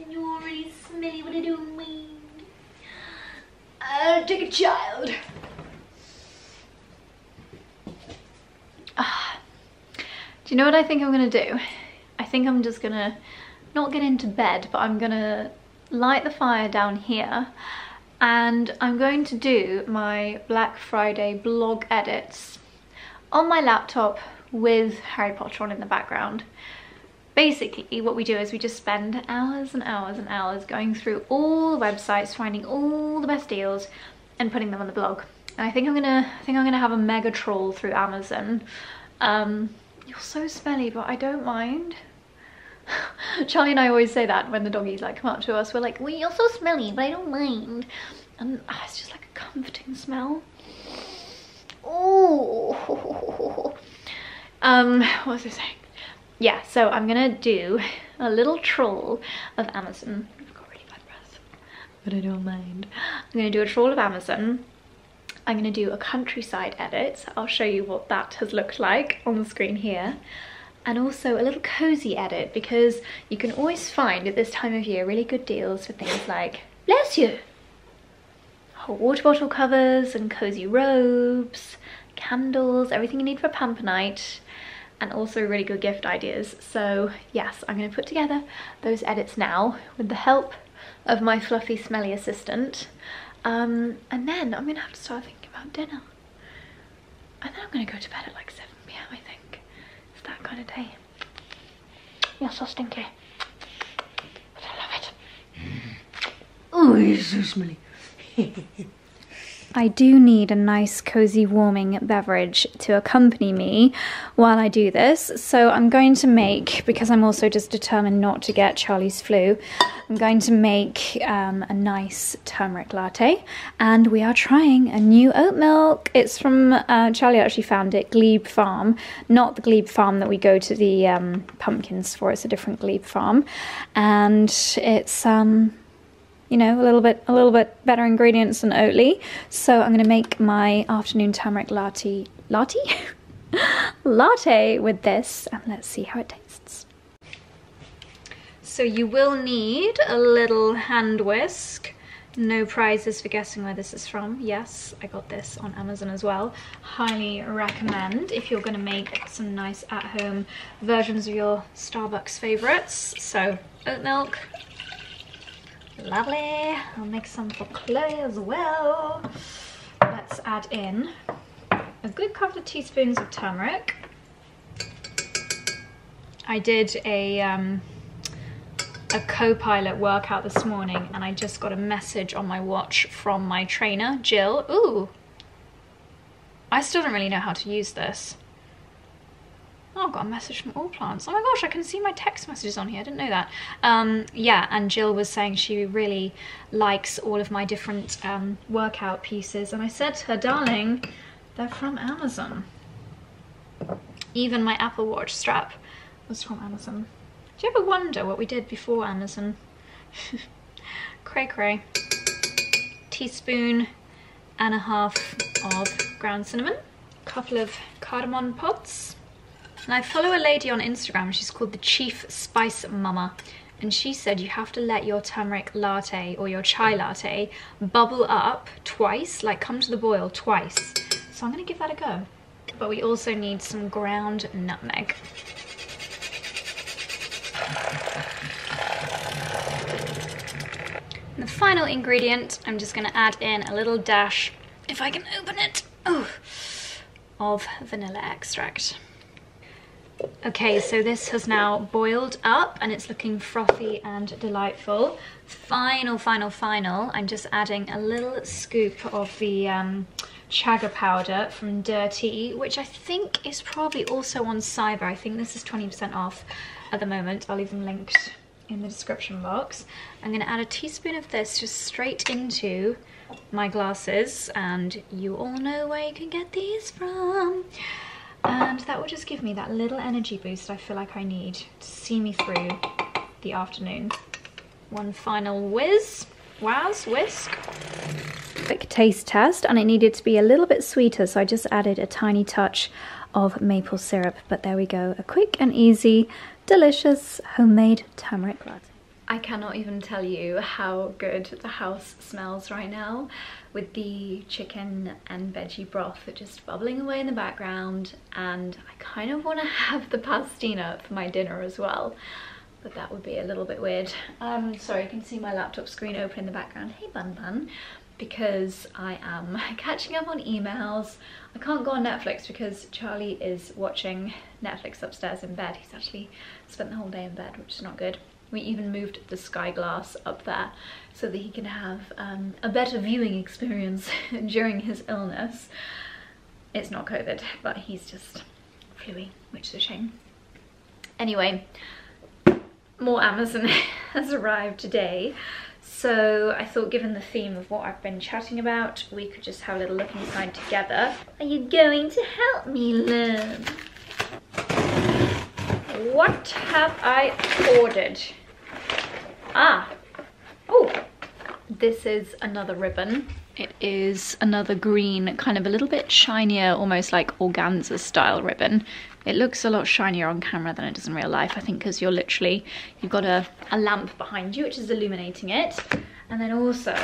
And you're already smelly what I do mean. I'll take a child. Ah. Do you know what I think I'm gonna do? I think I'm just gonna not get into bed, but I'm gonna light the fire down here and I'm going to do my Black Friday blog edits on my laptop with Harry Potter on in the background. Basically, what we do is we just spend hours and hours and hours going through all the websites, finding all the best deals and putting them on the blog. And I think I'm gonna, I think I'm gonna have a mega trawl through Amazon. Um, you're so smelly, but I don't mind. Charlie and I always say that when the doggies like come up to us. We're like, well, you're so smelly, but I don't mind. And oh, it's just like a comforting smell. Oh. Um, what was I saying? Yeah, so I'm gonna do a little troll of Amazon. I've got really bad breath, but I don't mind. I'm gonna do a troll of Amazon. I'm gonna do a countryside edit. I'll show you what that has looked like on the screen here and also a little cozy edit because you can always find at this time of year really good deals for things like, bless you, hot water bottle covers and cozy robes, candles, everything you need for a pamper night and also really good gift ideas. So yes, I'm to put together those edits now with the help of my fluffy smelly assistant. Um, and then I'm to have to start thinking about dinner. And then I'm to go to bed at like 7pm I think It's that kind of day. You're so stinky. But I love it. Oh, you're so smelly. I do need a nice cozy warming beverage to accompany me while I do this. So I'm going to make, because I'm also just determined not to get Charlie's flu, I'm going to make um, a nice turmeric latte. And we are trying a new oat milk. It's from, uh, Charlie actually found it, Glebe Farm. Not the Glebe Farm that we go to the um, pumpkins for, it's a different Glebe Farm. And it's... Um, you know, a little bit a little bit better ingredients than Oatly. So I'm gonna make my afternoon turmeric latte latte latte with this and let's see how it tastes. So you will need a little hand whisk. No prizes for guessing where this is from. Yes, I got this on Amazon as well. Highly recommend if you're gonna make some nice at-home versions of your Starbucks favorites. So oat milk, Lovely. I'll make some for Chloe as well. Let's add in a good couple of teaspoons of turmeric. I did a um, a co-pilot workout this morning and I just got a message on my watch from my trainer, Jill. Ooh, I still don't really know how to use this. Oh, I've got a message from All Plants. Oh my gosh, I can see my text messages on here. I didn't know that. Um, yeah, and Jill was saying she really likes all of my different um, workout pieces. And I said to her, darling, they're from Amazon. Even my Apple Watch strap was from Amazon. Do you ever wonder what we did before Amazon? cray cray. Teaspoon and a half of ground cinnamon. Couple of cardamom pods and I follow a lady on Instagram, she's called the Chief Spice Mama. And she said you have to let your turmeric latte or your chai latte bubble up twice, like come to the boil twice. So I'm gonna give that a go. But we also need some ground nutmeg. And the final ingredient, I'm just gonna add in a little dash, if I can open it, oh, of vanilla extract. Okay, so this has now boiled up and it's looking frothy and delightful. Final, final, final, I'm just adding a little scoop of the um, chaga powder from Dirtea, which I think is probably also on Cyber. I think this is 20% off at the moment. I'll leave them linked in the description box. I'm gonna add a teaspoon of this just straight into my glasses and you all know where you can get these from and that will just give me that little energy boost I feel like I need to see me through the afternoon. One final whiz, waz, whisk. Quick taste test and it needed to be a little bit sweeter so I just added a tiny touch of maple syrup but there we go, a quick and easy delicious homemade turmeric latte. I cannot even tell you how good the house smells right now with the chicken and veggie broth just bubbling away in the background and I kind of want to have the pastina for my dinner as well but that would be a little bit weird. Um, sorry, you can see my laptop screen open in the background. Hey Bun Bun. because I am catching up on emails. I can't go on Netflix because Charlie is watching Netflix upstairs in bed. He's actually spent the whole day in bed, which is not good. We even moved the sky glass up there so that he can have um, a better viewing experience during his illness. It's not COVID, but he's just fluey, which is a shame. Anyway, more Amazon has arrived today. So I thought given the theme of what I've been chatting about, we could just have a little look inside together. Are you going to help me learn? What have I ordered? Ah, oh, this is another ribbon. It is another green, kind of a little bit shinier, almost like organza style ribbon. It looks a lot shinier on camera than it does in real life, I think because you're literally, you've got a, a lamp behind you which is illuminating it. And then also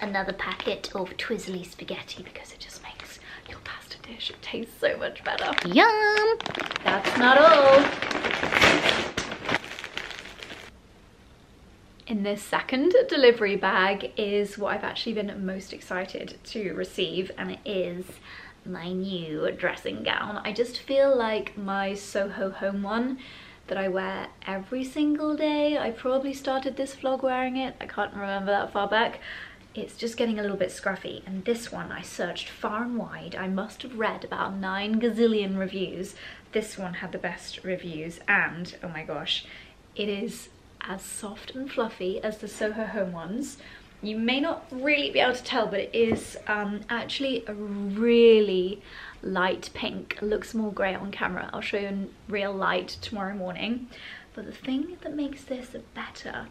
another packet of Twizzly spaghetti because it just makes your pasta dish taste so much better. Yum! That's not all. in this second delivery bag is what I've actually been most excited to receive and it is my new dressing gown. I just feel like my Soho Home one that I wear every single day. I probably started this vlog wearing it. I can't remember that far back. It's just getting a little bit scruffy. And this one I searched far and wide. I must have read about nine gazillion reviews. This one had the best reviews and, oh my gosh, it is as soft and fluffy as the Soho Home ones. You may not really be able to tell, but it is um, actually a really light pink. It looks more grey on camera. I'll show you in real light tomorrow morning. But the thing that makes this better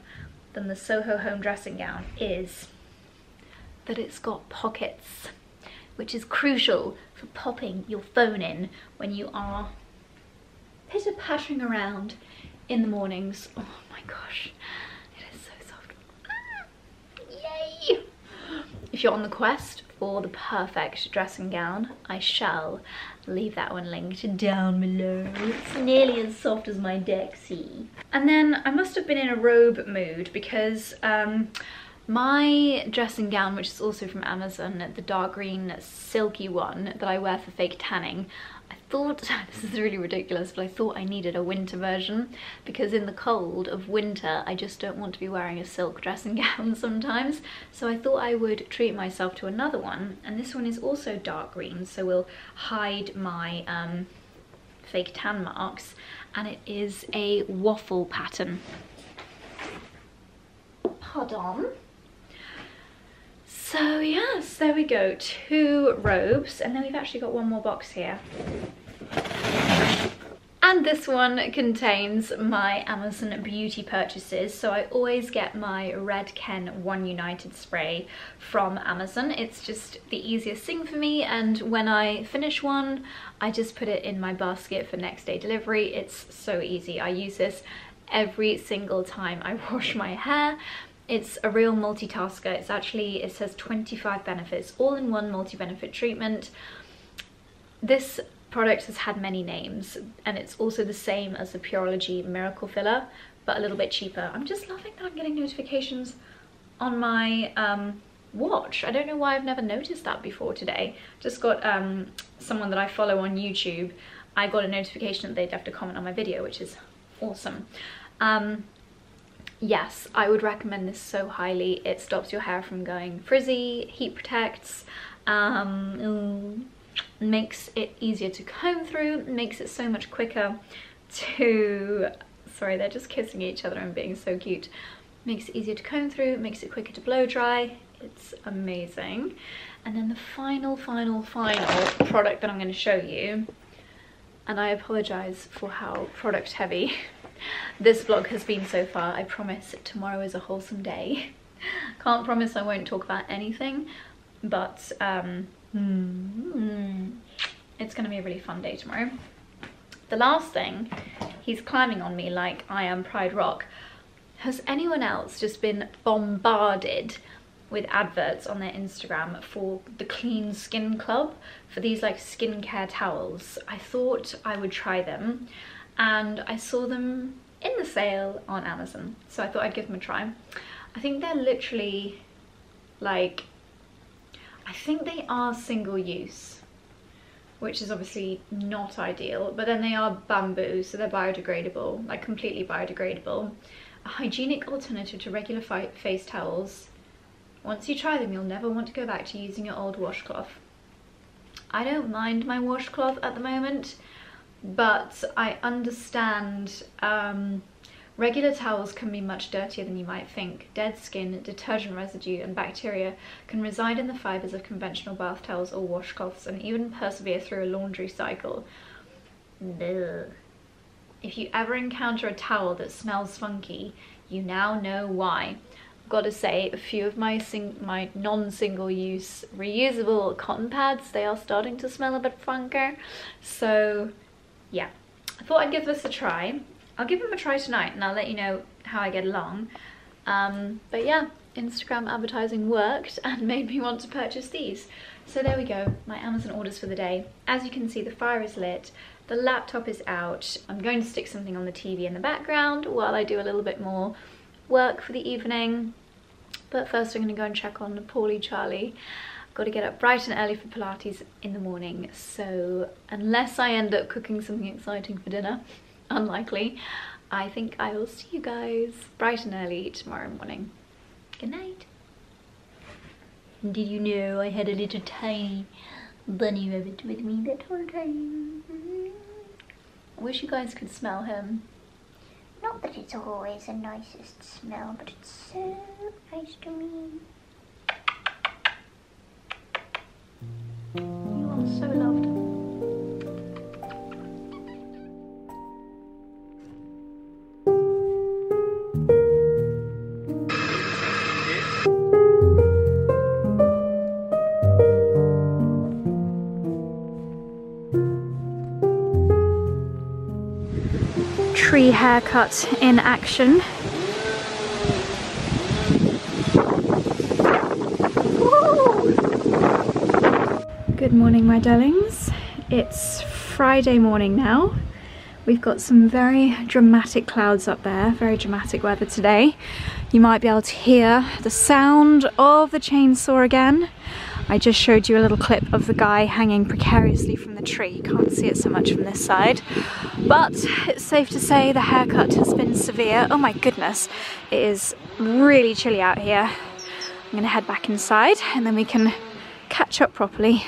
than the Soho Home dressing gown is that it's got pockets, which is crucial for popping your phone in when you are pitter-pattering around in the mornings. Oh my gosh, it is so soft. Yay! If you're on the quest for the perfect dressing gown, I shall leave that one linked down below. It's nearly as soft as my Dexie. And then I must have been in a robe mood because um, my dressing gown, which is also from Amazon, the dark green silky one that I wear for fake tanning, I thought, this is really ridiculous, but I thought I needed a winter version because in the cold of winter, I just don't want to be wearing a silk dressing gown sometimes. So I thought I would treat myself to another one. And this one is also dark green, so will hide my um, fake tan marks. And it is a waffle pattern. Pardon? So yes, there we go, two robes, and then we've actually got one more box here. And this one contains my Amazon beauty purchases. So I always get my Redken One United spray from Amazon. It's just the easiest thing for me. And when I finish one, I just put it in my basket for next day delivery. It's so easy. I use this every single time I wash my hair it's a real multitasker. It's actually, it says 25 benefits, all in one multi-benefit treatment. This product has had many names and it's also the same as the Pureology Miracle Filler, but a little bit cheaper. I'm just loving that I'm getting notifications on my um, watch. I don't know why I've never noticed that before today. Just got um, someone that I follow on YouTube. I got a notification that they'd left a comment on my video, which is awesome. Um, yes, I would recommend this so highly. It stops your hair from going frizzy, heat protects, um, makes it easier to comb through, makes it so much quicker to, sorry, they're just kissing each other and being so cute. Makes it easier to comb through, makes it quicker to blow dry. It's amazing. And then the final, final, final product that I'm going to show you, and I apologise for how product heavy this vlog has been so far. I promise tomorrow is a wholesome day. Can't promise I won't talk about anything, but um, mm, it's going to be a really fun day tomorrow. The last thing, he's climbing on me like I am Pride Rock. Has anyone else just been bombarded with adverts on their Instagram for the Clean Skin Club for these like skincare towels. I thought I would try them and I saw them in the sale on Amazon. So I thought I'd give them a try. I think they're literally like I think they are single use, which is obviously not ideal, but then they are bamboo, so they're biodegradable, like completely biodegradable. A hygienic alternative to regular face towels. Once you try them, you'll never want to go back to using your old washcloth. I don't mind my washcloth at the moment, but I understand um, regular towels can be much dirtier than you might think. Dead skin, detergent residue and bacteria can reside in the fibres of conventional bath towels or washcloths and even persevere through a laundry cycle. If you ever encounter a towel that smells funky, you now know why I've got to say a few of my my non-single use reusable cotton pads they are starting to smell a bit funker so yeah. I thought I'd give this a try. I'll give them a try tonight and I'll let you know how I get along. Um, but yeah Instagram advertising worked and made me want to purchase these. So there we go my Amazon orders for the day. As you can see the fire is lit the laptop is out. I'm going to stick something on the TV in the background while I do a little bit more work for the evening. But first I'm going to go and check on the poorly Charlie. I've got to get up bright and early for Pilates in the morning, so unless I end up cooking something exciting for dinner, unlikely, I think I will see you guys bright and early tomorrow morning. Good night. Did you know I had a little tiny bunny rabbit with me that whole time? I wish you guys could smell him. Not that it's always the nicest smell, but it's so nice to me. So loved. tree haircut in action. Good morning my darlings. It's Friday morning now. We've got some very dramatic clouds up there, very dramatic weather today. You might be able to hear the sound of the chainsaw again. I just showed you a little clip of the guy hanging precariously from the tree. You can't see it so much from this side. But it's safe to say the haircut has been severe. Oh my goodness, it is really chilly out here. I'm gonna head back inside and then we can catch up properly.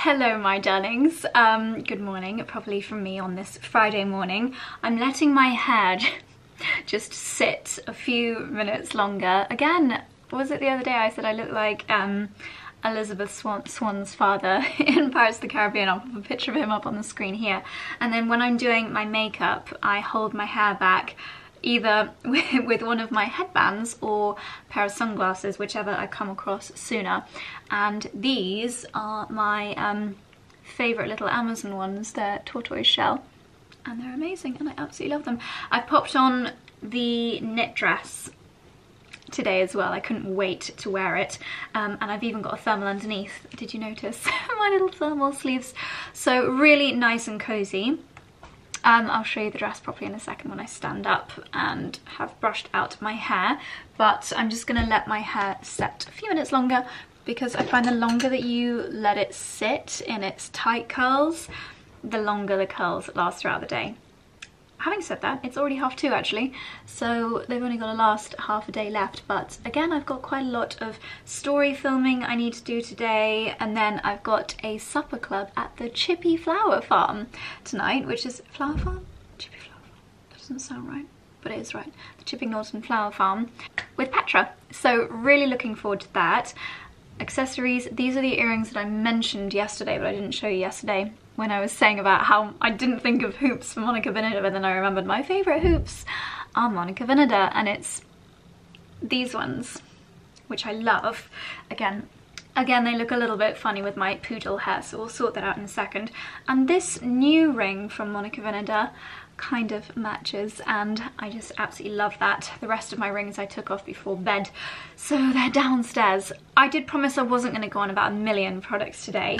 Hello my darlings, um, good morning, probably from me on this Friday morning. I'm letting my hair just sit a few minutes longer. Again, was it the other day I said I look like um, Elizabeth Swan Swann's father in Pirates of the Caribbean. I'll put a picture of him up on the screen here. And then when I'm doing my makeup, I hold my hair back either with one of my headbands or a pair of sunglasses, whichever I come across sooner. And these are my um, favourite little Amazon ones. They're tortoise shell and they're amazing and I absolutely love them. I popped on the knit dress today as well. I couldn't wait to wear it. Um, and I've even got a thermal underneath. Did you notice? My little thermal sleeves. So really nice and cozy. Um, I'll show you the dress properly in a second when I stand up and have brushed out my hair. But I'm just going to let my hair set a few minutes longer because I find the longer that you let it sit in its tight curls, the longer the curls last throughout the day having said that, it's already half two actually, so they've only got a last half a day left, but again, I've got quite a lot of story filming I need to do today, and then I've got a supper club at the Chippy Flower Farm tonight, which is Flower Farm? Chippy Flower Farm. That doesn't sound right but it is right, the Chipping Norton Flower Farm with Petra. So really looking forward to that. Accessories, these are the earrings that I mentioned yesterday, but I didn't show you yesterday when I was saying about how I didn't think of hoops for Monica Vinader, but then I remembered my favourite hoops are Monica Vinader, and it's these ones, which I love. Again, Again, they look a little bit funny with my poodle hair, so we'll sort that out in a second. And this new ring from Monica Vinader, kind of matches and I just absolutely love that. The rest of my rings I took off before bed, so they're downstairs. I did promise I wasn't going to go on about a million products today,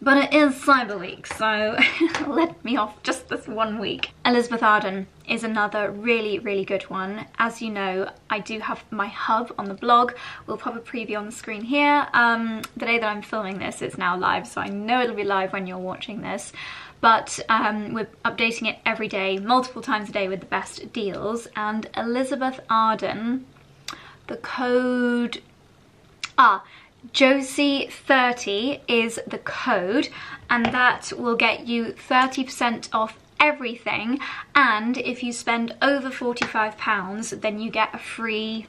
but it is Cyber Week, so let me off just this one week. Elizabeth Arden is another really, really good one. As you know, I do have my hub on the blog. We'll pop a preview on the screen here. Um, the day that I'm filming this, it's now live, so I know it'll be live when you're watching this but um, we're updating it every day, multiple times a day with the best deals. And Elizabeth Arden, the code, ah, Josie30 is the code and that will get you 30% off everything and if you spend over £45 then you get a free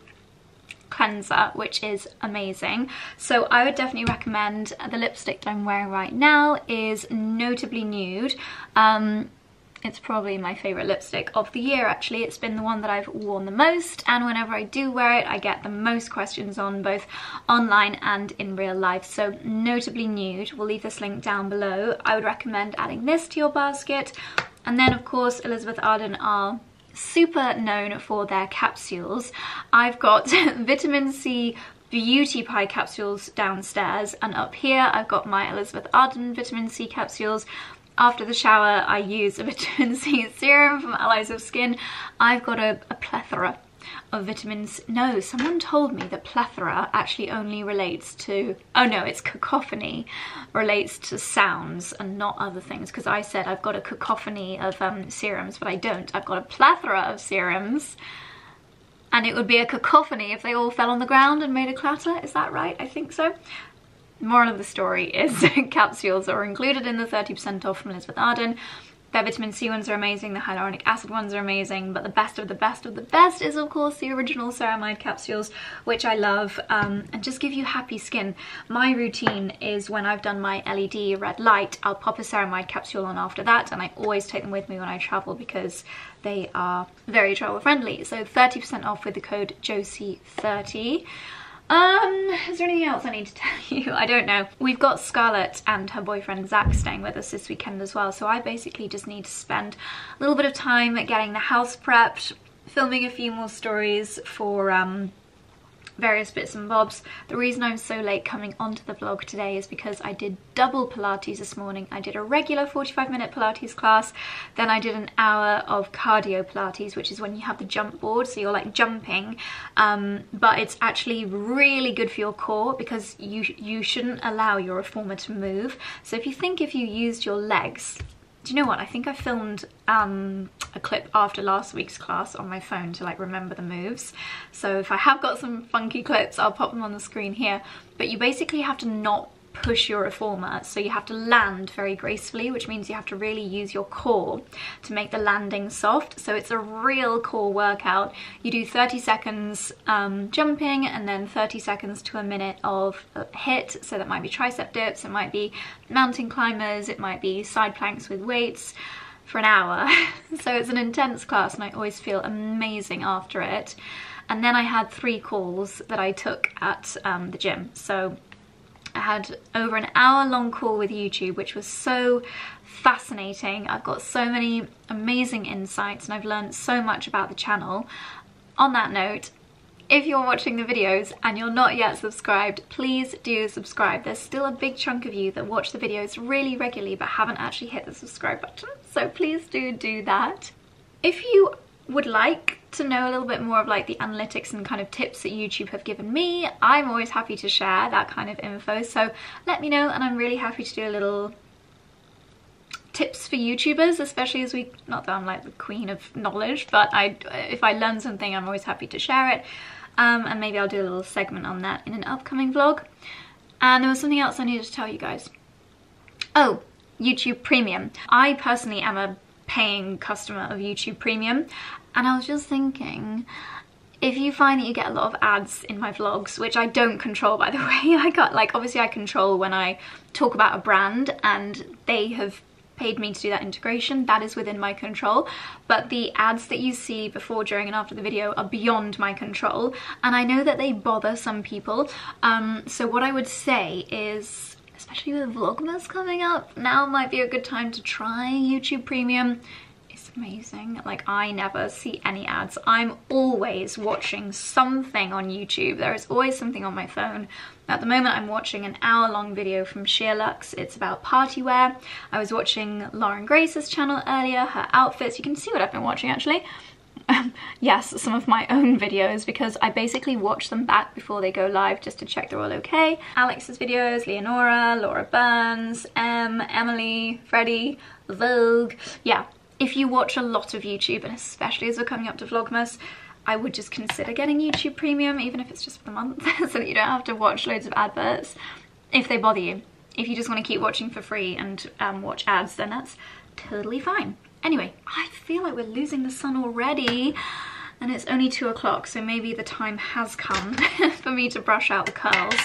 cleanser which is amazing so I would definitely recommend the lipstick that I'm wearing right now is Notably Nude um, it's probably my favourite lipstick of the year actually. It's been the one that I've worn the most and whenever I do wear it I get the most questions on both online and in real life. So Notably Nude, we'll leave this link down below. I would recommend adding this to your basket. And then of course Elizabeth Arden are super known for their capsules. I've got vitamin C beauty pie capsules downstairs and up here I've got my Elizabeth Arden vitamin C capsules after the shower, I use a vitamin C serum from Allies of Skin. I've got a, a plethora of vitamins. No, someone told me that plethora actually only relates to, oh no, it's cacophony, relates to sounds and not other things. Because I said I've got a cacophony of um, serums, but I don't. I've got a plethora of serums. And it would be a cacophony if they all fell on the ground and made a clatter. Is that right? I think so moral of the story is capsules are included in the 30% off from Elizabeth Arden. Their vitamin C ones are amazing, the hyaluronic acid ones are amazing, but the best of the best of the best is of course the original ceramide capsules, which I love, um, and just give you happy skin. My routine is when I've done my LED red light, I'll pop a ceramide capsule on after that, and I always take them with me when I travel because they are very travel friendly. So 30% off with the code JOSIE30. Um, is there anything else I need to tell you? I don't know. We've got Scarlett and her boyfriend Zach staying with us this weekend as well, so I basically just need to spend a little bit of time getting the house prepped, filming a few more stories for um, various bits and bobs. The reason I'm so late coming onto the vlog today is because I did double Pilates this morning. I did a regular 45 minute Pilates class, then I did an hour of cardio Pilates, which is when you have the jump board, so you're like jumping, um, but it's actually really good for your core because you, you shouldn't allow your reformer to move. So if you think if you used your legs, do you know what? I think I filmed um, a clip after last week's class on my phone to like remember the moves. So if I have got some funky clips, I'll pop them on the screen here. But you basically have to not push your reformer. So you have to land very gracefully, which means you have to really use your core to make the landing soft. So it's a real core workout. You do 30 seconds um, jumping and then 30 seconds to a minute of HIIT. So that might be tricep dips, it might be mountain climbers, it might be side planks with weights for an hour. so it's an intense class and I always feel amazing after it. And then I had three calls that I took at um, the gym. So I had over an hour long call with YouTube, which was so fascinating. I've got so many amazing insights and I've learned so much about the channel. On that note, if you're watching the videos and you're not yet subscribed, please do subscribe. There's still a big chunk of you that watch the videos really regularly but haven't actually hit the subscribe button, so please do do that. If you would like to know a little bit more of like the analytics and kind of tips that YouTube have given me, I'm always happy to share that kind of info. So let me know and I'm really happy to do a little tips for YouTubers, especially as we, not that I'm like the queen of knowledge, but I, if I learn something, I'm always happy to share it. Um, and maybe I'll do a little segment on that in an upcoming vlog. And there was something else I needed to tell you guys. Oh, YouTube Premium. I personally am a paying customer of YouTube Premium and I was just thinking, if you find that you get a lot of ads in my vlogs, which I don't control by the way, I got like obviously I control when I talk about a brand and they have paid me to do that integration, that is within my control. But the ads that you see before, during and after the video are beyond my control. And I know that they bother some people. Um, so what I would say is, especially with Vlogmas coming up, now might be a good time to try YouTube Premium Amazing. Like I never see any ads. I'm always watching something on YouTube. There is always something on my phone. At the moment I'm watching an hour long video from SheerLuxe. It's about party wear. I was watching Lauren Grace's channel earlier, her outfits. You can see what I've been watching actually. yes, some of my own videos because I basically watch them back before they go live just to check they're all okay. Alex's videos, Leonora, Laura Burns, Em, Emily, Freddie, Vogue. Yeah, if you watch a lot of YouTube and especially as we're coming up to Vlogmas, I would just consider getting YouTube Premium even if it's just for the month so that you don't have to watch loads of adverts if they bother you. If you just want to keep watching for free and um, watch ads then that's totally fine. Anyway, I feel like we're losing the sun already and it's only two o'clock, so maybe the time has come for me to brush out the curls.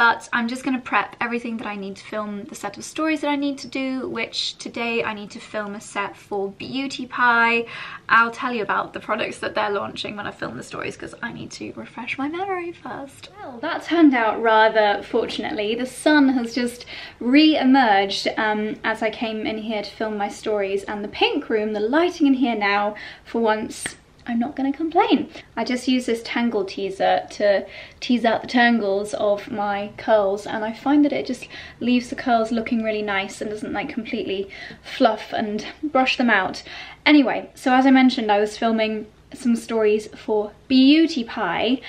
But I'm just gonna prep everything that I need to film the set of stories that I need to do, which today I need to film a set for Beauty Pie. I'll tell you about the products that they're launching when I film the stories because I need to refresh my memory first. Well, that turned out rather fortunately. The sun has just re-emerged um, as I came in here to film my stories and the pink room, the lighting in here now, for once I'm not gonna complain. I just use this Tangle Teezer to tease out the tangles of my curls and I find that it just leaves the curls looking really nice and doesn't like completely fluff and brush them out. Anyway, so as I mentioned, I was filming some stories for Beauty Pie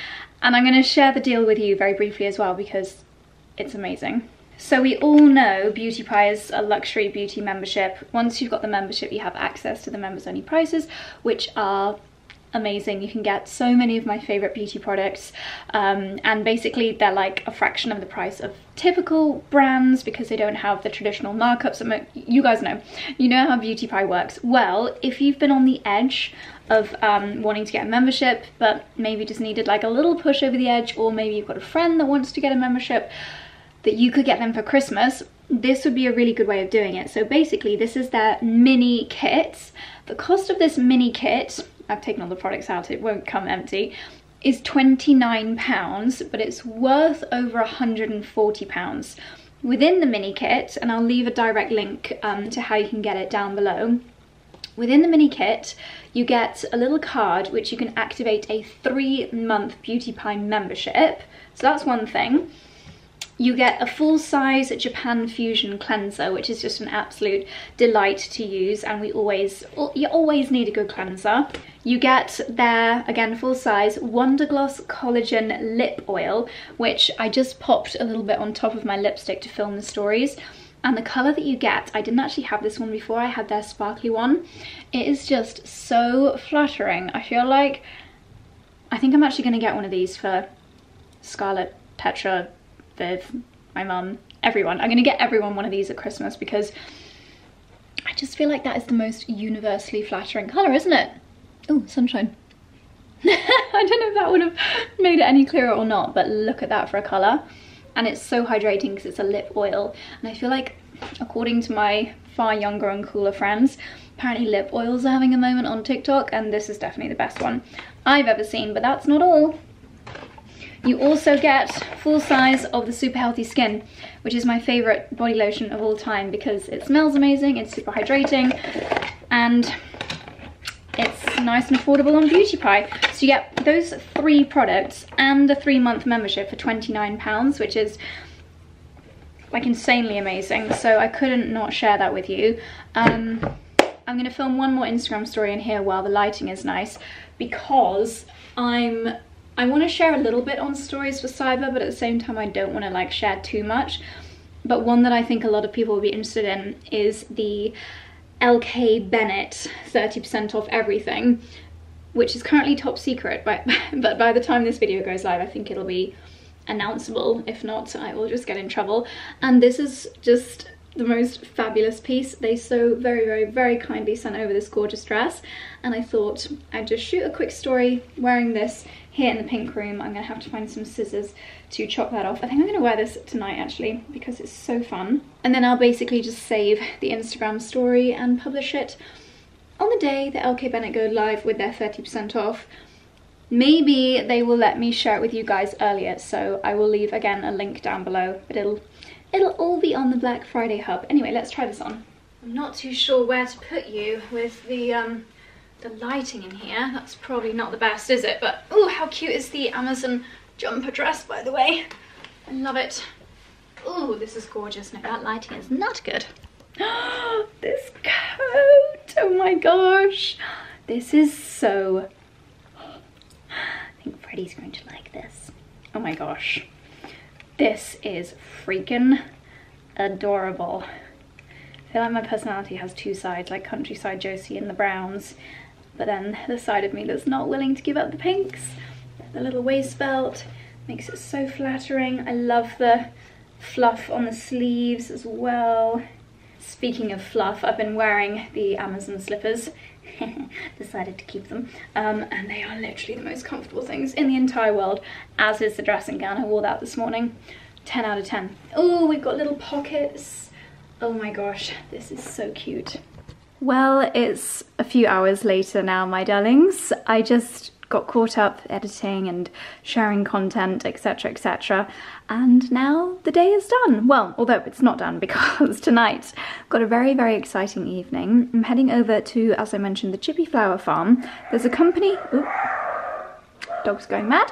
and I'm gonna share the deal with you very briefly as well because it's amazing. So we all know Beauty Pie is a luxury beauty membership. Once you've got the membership, you have access to the members only prices, which are amazing. You can get so many of my favorite beauty products um, and basically they're like a fraction of the price of typical brands because they don't have the traditional markups. You guys know, you know how Beauty Pie works. Well, if you've been on the edge of um, wanting to get a membership but maybe just needed like a little push over the edge or maybe you've got a friend that wants to get a membership that you could get them for Christmas, this would be a really good way of doing it. So basically this is their mini kits. The cost of this mini kit I've taken all the products out, it won't come empty, is £29, but it's worth over £140 within the mini kit, and I'll leave a direct link um, to how you can get it down below. Within the mini kit, you get a little card which you can activate a three month Beauty Pie membership. So that's one thing. You get a full-size Japan Fusion cleanser, which is just an absolute delight to use, and we always, you always need a good cleanser. You get their, again, full-size Wondergloss Collagen Lip Oil, which I just popped a little bit on top of my lipstick to film the stories. And the colour that you get, I didn't actually have this one before, I had their sparkly one. It is just so flattering. I feel like, I think I'm actually going to get one of these for Scarlet, Petra, Viv, my mum, everyone. I'm gonna get everyone one of these at Christmas because I just feel like that is the most universally flattering colour, isn't it? Oh, sunshine. I don't know if that would have made it any clearer or not, but look at that for a colour. And it's so hydrating because it's a lip oil. And I feel like, according to my far younger and cooler friends, apparently lip oils are having a moment on TikTok, and this is definitely the best one I've ever seen, but that's not all. You also get full size of the Super Healthy Skin, which is my favorite body lotion of all time because it smells amazing, it's super hydrating, and it's nice and affordable on Beauty Pie. So you get those three products and a three month membership for £29, which is like insanely amazing. So I couldn't not share that with you. Um, I'm gonna film one more Instagram story in here while the lighting is nice because I'm I want to share a little bit on stories for cyber, but at the same time I don't want to like share too much. But one that I think a lot of people will be interested in is the LK Bennett 30% off everything, which is currently top secret, but, but by the time this video goes live, I think it'll be announceable. If not, I will just get in trouble. And this is just the most fabulous piece. They so very, very, very kindly sent over this gorgeous dress. And I thought I'd just shoot a quick story wearing this here in the pink room. I'm gonna have to find some scissors to chop that off. I think I'm gonna wear this tonight actually because it's so fun. And then I'll basically just save the Instagram story and publish it on the day that LK Bennett go live with their 30% off. Maybe they will let me share it with you guys earlier, so I will leave again a link down below, but it'll it'll all be on the Black Friday hub. Anyway, let's try this on. I'm not too sure where to put you with the um, the lighting in here. That's probably not the best, is it? But oh, how cute is the Amazon jumper dress, by the way? I love it. Oh, this is gorgeous. No, that lighting is not good. this coat, oh my gosh. This is so, I think Freddie's going to like this. Oh my gosh. This is freaking adorable. I feel like my personality has two sides, like countryside Josie and the browns, but then the side of me that's not willing to give up the pinks. The little waist belt makes it so flattering. I love the fluff on the sleeves as well. Speaking of fluff, I've been wearing the Amazon slippers. Decided to keep them. Um, and they are literally the most comfortable things in the entire world, as is the dressing gown. I wore that this morning. 10 out of 10. Oh, we've got little pockets. Oh my gosh, this is so cute. Well, it's a few hours later now, my darlings. I just got caught up editing and sharing content, etc, etc. And now the day is done. Well, although it's not done because tonight I've got a very, very exciting evening. I'm heading over to, as I mentioned, the Chippy Flower Farm. There's a company... Dog's going mad.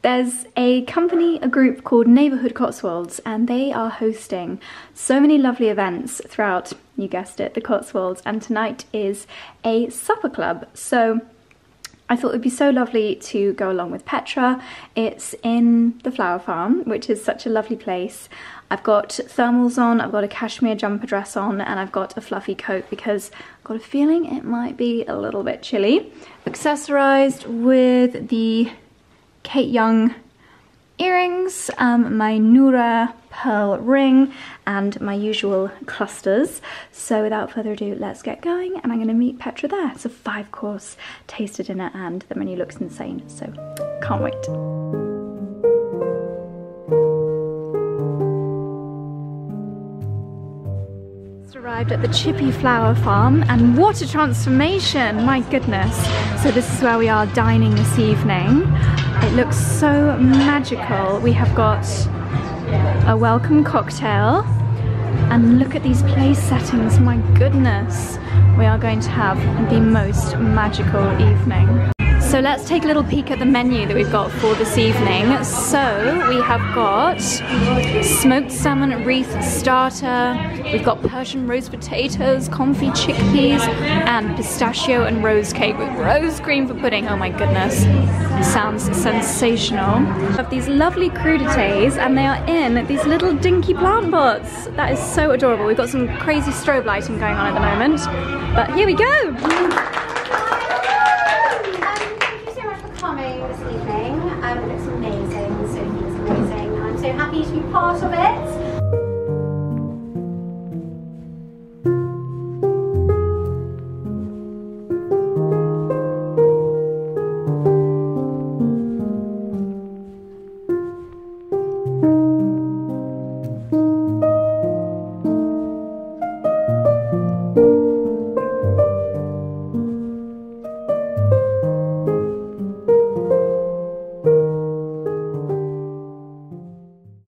There's a company, a group called Neighbourhood Cotswolds, and they are hosting so many lovely events throughout, you guessed it, the Cotswolds, and tonight is a supper club. So I thought it would be so lovely to go along with Petra. It's in the flower farm, which is such a lovely place. I've got thermals on, I've got a cashmere jumper dress on, and I've got a fluffy coat because I've got a feeling it might be a little bit chilly. Accessorized with the Kate Young earrings, um, my Nura pearl ring, and my usual clusters. So without further ado, let's get going and I'm gonna meet Petra there. It's a five course taster dinner and the menu looks insane, so can't wait. arrived at the Chippy Flower Farm and what a transformation, my goodness. So this is where we are dining this evening. It looks so magical. We have got a welcome cocktail and look at these place settings, my goodness. We are going to have the most magical evening. So let's take a little peek at the menu that we've got for this evening. So we have got smoked salmon wreath starter, we've got Persian roast potatoes, confit chickpeas, and pistachio and rose cake with rose cream for pudding. Oh my goodness, sounds sensational. We have these lovely crudités and they are in these little dinky plant pots. That is so adorable. We've got some crazy strobe lighting going on at the moment, but here we go. Happy to be part of it.